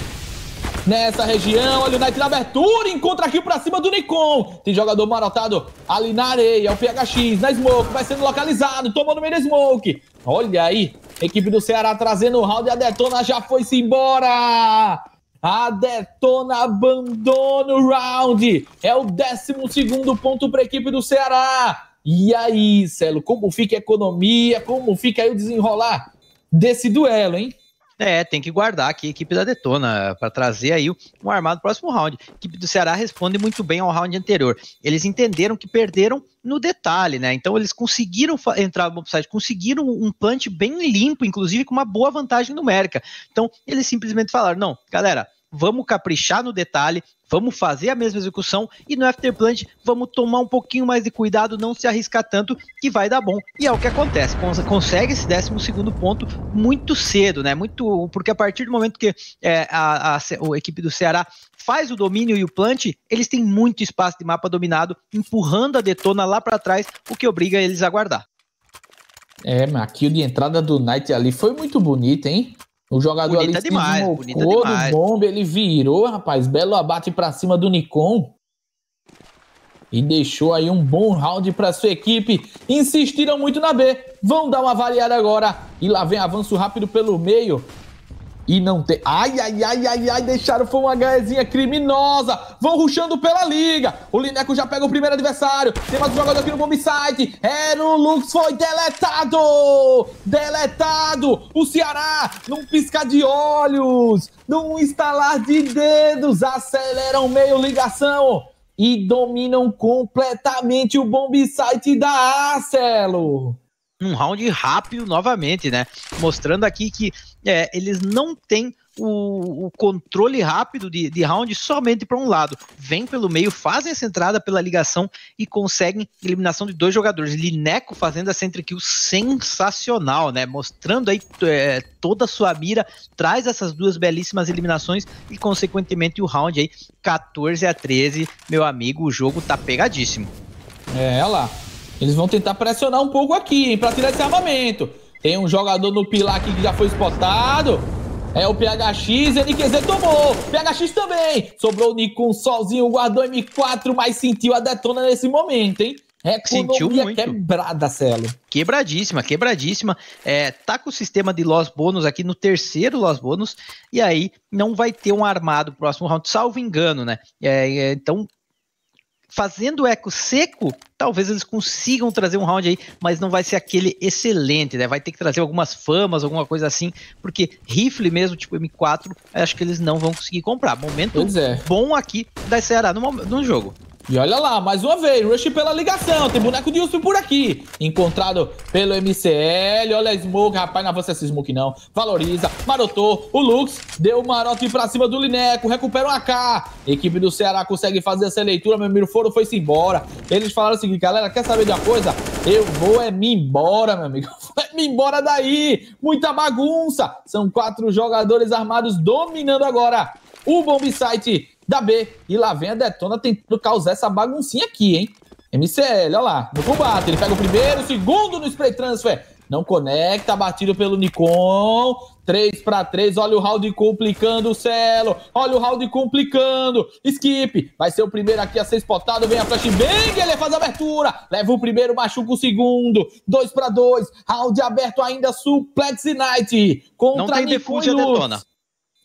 nessa região. Olha o Knight na abertura. Encontra aqui pra cima do Nikon. Tem jogador marotado ali na areia. O PHX na Smoke. Vai sendo localizado. Tomou no meio da Smoke. Olha aí. Equipe do Ceará trazendo o round. E a Detona já foi-se embora. A Detona abandona o round. É o 12 ponto para a equipe do Ceará. E aí, Celo, como fica a economia? Como fica aí o desenrolar desse duelo, hein? É, tem que guardar aqui a equipe da Detona para trazer aí um armado próximo round. A equipe do Ceará responde muito bem ao round anterior. Eles entenderam que perderam no detalhe, né? Então eles conseguiram entrar no site, conseguiram um plant bem limpo, inclusive com uma boa vantagem numérica. Então eles simplesmente falaram: não, galera, vamos caprichar no detalhe, vamos fazer a mesma execução e no afterplant vamos tomar um pouquinho mais de cuidado, não se arriscar tanto que vai dar bom. E é o que acontece, consegue esse 12 segundo ponto muito cedo, né? Muito porque a partir do momento que é, a, a, a equipe do Ceará faz o domínio e o plant, eles têm muito espaço de mapa dominado, empurrando a detona lá para trás, o que obriga eles a guardar. É, mas de entrada do Knight ali foi muito bonito, hein? O jogador bonita ali demais, se desmocou do bombe, ele virou, rapaz, belo abate para cima do Nikon. E deixou aí um bom round para sua equipe. Insistiram muito na B. Vão dar uma variada agora. E lá vem avanço rápido pelo meio. E não tem. Ai, ai, ai, ai, ai, deixaram foi uma HEzinha criminosa. Vão ruxando pela liga. O Lineco já pega o primeiro adversário. Tem mais um jogador aqui no bomb site. Era o Lux, foi deletado. Deletado. O Ceará, num piscar de olhos, num estalar de dedos, aceleram meio ligação e dominam completamente o bomb site da Acelo um round rápido novamente, né? Mostrando aqui que é, eles não têm o, o, controle rápido de, de round somente para um lado. Vem pelo meio, fazem essa entrada pela ligação e conseguem eliminação de dois jogadores. Lineco fazendo essa entre kill sensacional, né? Mostrando aí é, toda a sua mira, traz essas duas belíssimas eliminações e, consequentemente, o round aí 14 a 13. Meu amigo, o jogo tá pegadíssimo. É, lá. Eles vão tentar pressionar um pouco aqui, hein, pra tirar esse armamento. Tem um jogador no pilar aqui que já foi spotado. É o PHX, NQZ tomou. PHX também. Sobrou o Nikon sozinho, guardou M4, mas sentiu a detona nesse momento, hein? Sentiu muito. quebrada, Celo. Quebradíssima, quebradíssima. É, tá com o sistema de loss bônus aqui no terceiro loss bônus. E aí não vai ter um armado próximo round, salvo engano, né? É, é, então fazendo eco seco, talvez eles consigam trazer um round aí, mas não vai ser aquele excelente, né? Vai ter que trazer algumas famas, alguma coisa assim, porque rifle mesmo, tipo M4, acho que eles não vão conseguir comprar. Momento é. bom aqui da Ceará no, no jogo. E olha lá, mais uma vez, rush pela ligação. Tem boneco de urso por aqui. Encontrado pelo MCL. Olha a Smoke, rapaz, não avança esse Smoke não. Valoriza, marotou. O Lux deu o marote pra cima do Lineco. Recupera o AK. Equipe do Ceará consegue fazer essa leitura. Meu amigo, foram, foi-se embora. Eles falaram o seguinte, galera, quer saber de uma coisa? Eu vou é me embora, meu amigo. É me embora daí. Muita bagunça. São quatro jogadores armados dominando agora o bomb site da B. E lá vem a Detona tentando causar essa baguncinha aqui, hein? MCL, olha lá, no combate. Ele pega o primeiro, o segundo no spray transfer. Não conecta, batido pelo Nikon. 3 para 3, olha o round complicando o Celo. Olha o round complicando. Skip, vai ser o primeiro aqui a ser spotado. Vem a flashbang, ele faz a abertura. Leva o primeiro, machuca o segundo. 2 para 2, round aberto ainda, Suplex Night. Contra Não tem defuse, detona.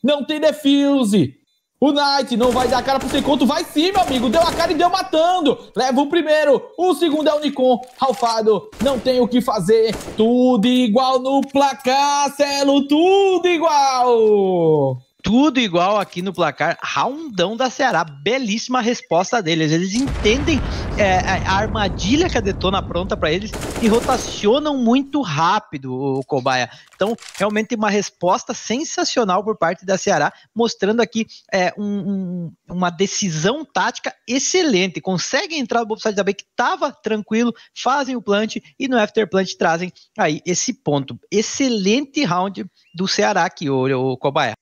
Não tem defuse. O Knight não vai dar cara pro sem conto, vai sim, meu amigo. Deu a cara e deu matando. Leva o primeiro, o segundo é o Nikon. Ralfado, não tem o que fazer. Tudo igual no placar, Celo, tudo igual tudo igual aqui no placar. Raundão da Ceará. Belíssima resposta deles. Eles entendem é, a armadilha que a Detona pronta para eles e rotacionam muito rápido o Cobaia. Então, realmente uma resposta sensacional por parte da Ceará, mostrando aqui é, um, um, uma decisão tática excelente. Conseguem entrar no Bobside da B que estava tranquilo, fazem o plant e no after plant trazem aí esse ponto. Excelente round do Ceará aqui, o, o Cobaia.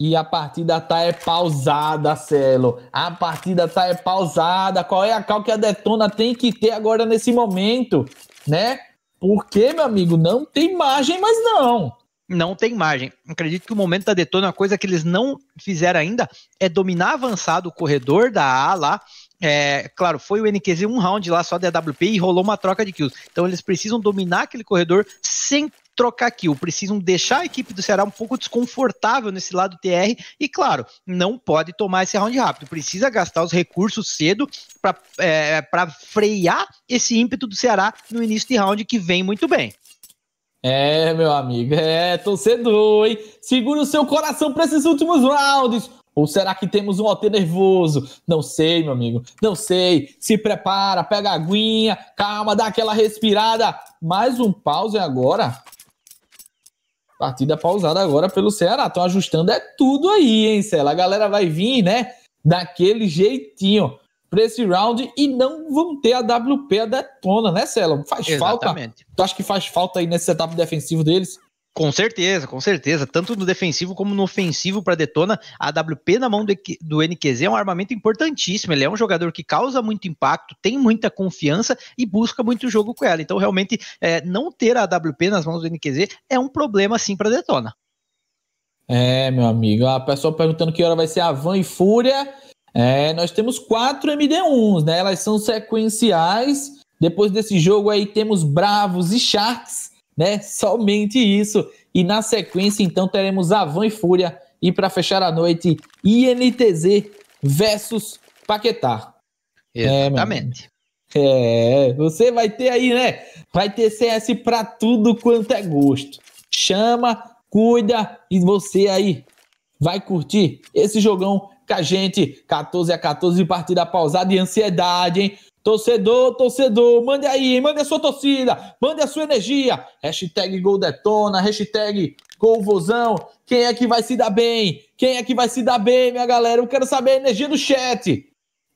E a partida tá é pausada, Celo. A partida tá é pausada. Qual é a cal que a Detona tem que ter agora nesse momento, né? Porque, meu amigo, não tem margem mais não. Não tem margem. Acredito que o momento da Detona, a coisa que eles não fizeram ainda é dominar avançado o corredor da A lá. É, claro, foi o NQZ um round lá só da AWP e rolou uma troca de kills. Então eles precisam dominar aquele corredor sem trocar kill, precisam deixar a equipe do Ceará um pouco desconfortável nesse lado TR e, claro, não pode tomar esse round rápido, precisa gastar os recursos cedo para é, frear esse ímpeto do Ceará no início de round que vem muito bem. É, meu amigo, é torcedor, hein? Segura o seu coração para esses últimos rounds. Ou será que temos um OT nervoso? Não sei, meu amigo. Não sei. Se prepara, pega a aguinha, calma, dá aquela respirada. Mais um pause agora. Partida pausada agora pelo Ceará. Estão ajustando é tudo aí, hein, Cela? A galera vai vir, né? Daquele jeitinho para esse round e não vão ter a WP a detona, né, Cela? Faz Exatamente. falta. Tu acha que faz falta aí nesse setup defensivo deles? Com certeza, com certeza. Tanto no defensivo como no ofensivo para Detona, a AWP na mão do, do NQZ é um armamento importantíssimo. Ele é um jogador que causa muito impacto, tem muita confiança e busca muito jogo com ela. Então, realmente, é, não ter a AWP nas mãos do NQZ é um problema, sim, para Detona. É, meu amigo. A pessoa perguntando que hora vai ser a Van e Fúria. É, nós temos quatro MD1s, né? Elas são sequenciais. Depois desse jogo aí temos Bravos e Sharks né? Somente isso. E na sequência, então, teremos Avan e Fúria. E para fechar a noite, INTZ versus Paquetá. Exatamente. É, é, você vai ter aí, né? Vai ter CS para tudo quanto é gosto. Chama, cuida e você aí vai curtir esse jogão com a gente. 14 a 14 partida pausada e ansiedade, hein? Torcedor, torcedor, mande aí, mande a sua torcida, mande a sua energia. Hashtag Gol Detona, hashtag Gol Vozão. Quem é que vai se dar bem? Quem é que vai se dar bem, minha galera? Eu quero saber a energia do chat.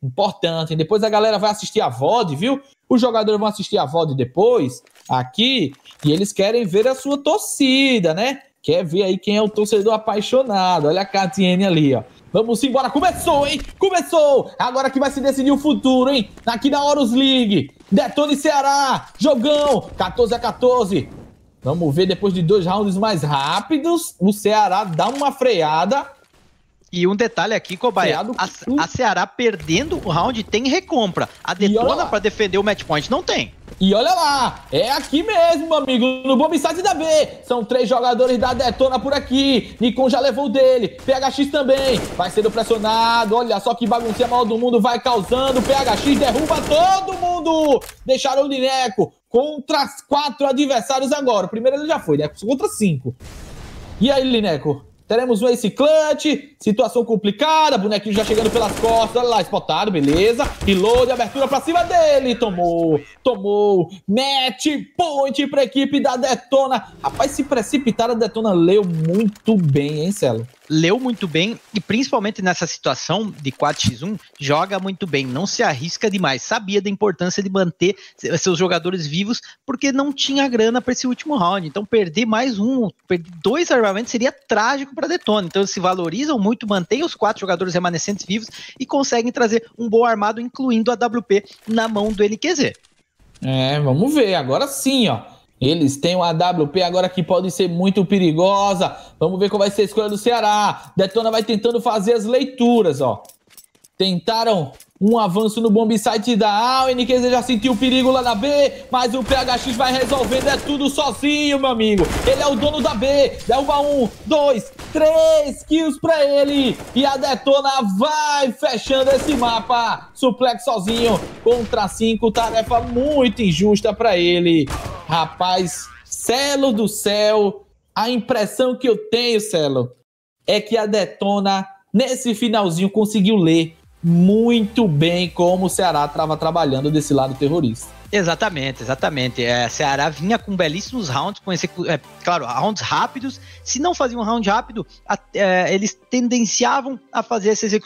Importante. Depois a galera vai assistir a VOD, viu? Os jogadores vão assistir a VOD depois, aqui, e eles querem ver a sua torcida, né? Quer ver aí quem é o torcedor apaixonado. Olha a Catiene ali, ó. Vamos embora. Começou, hein? Começou. Agora que vai se decidir o futuro, hein? Aqui na Horus League. Detone Ceará. Jogão. 14 a 14. Vamos ver depois de dois rounds mais rápidos. O Ceará dá uma freada. E um detalhe aqui, Cobaia, a, a, Ceará perdendo o round tem recompra. A Detona para defender o match point não tem. E olha lá, é aqui mesmo, amigo, no Bombsite da B. São três jogadores da Detona por aqui. Nikon já levou o dele. PHX também. Vai sendo pressionado. Olha só que bagunça maior do mundo vai causando. PHX derruba todo mundo. Deixaram o Lineco contra quatro adversários agora. O primeiro ele já foi, né? Contra cinco. E aí, Lineco? Teremos um Ace Clutch, situação complicada, bonequinho já chegando pelas costas, olha lá, spotado, beleza. Reload, abertura pra cima dele, tomou, tomou. Match point pra equipe da Detona. Rapaz, se precipitar, a Detona leu muito bem, hein, Celo? Leu muito bem e principalmente nessa situação de 4x1, joga muito bem, não se arrisca demais. Sabia da importância de manter seus jogadores vivos porque não tinha grana para esse último round. Então perder mais um, perder dois armamentos seria trágico para Detona. Então eles se valorizam muito, mantêm os quatro jogadores remanescentes vivos e conseguem trazer um bom armado, incluindo a WP na mão do NQZ. É, vamos ver. Agora sim, ó. Eles têm uma AWP agora que pode ser muito perigosa. Vamos ver qual vai ser a escolha do Ceará. Detona vai tentando fazer as leituras, ó. Tentaram um avanço no bomb site da A. O NQZ já sentiu o perigo lá na B, mas o PHX vai resolvendo. É tudo sozinho, meu amigo. Ele é o dono da B. Derruba um, dois, três kills pra ele. E a Detona vai fechando esse mapa. Suplex sozinho contra cinco. Tarefa muito injusta pra ele. Rapaz, Celo do céu, a impressão que eu tenho, Celo, é que a Detona, nesse finalzinho, conseguiu ler muito bem como o Ceará estava trabalhando desse lado terrorista. Exatamente, exatamente. É, Ceará vinha com belíssimos rounds, com esse, é, claro, rounds rápidos. Se não faziam um round rápido, a, é, eles tendenciavam a fazer essa execução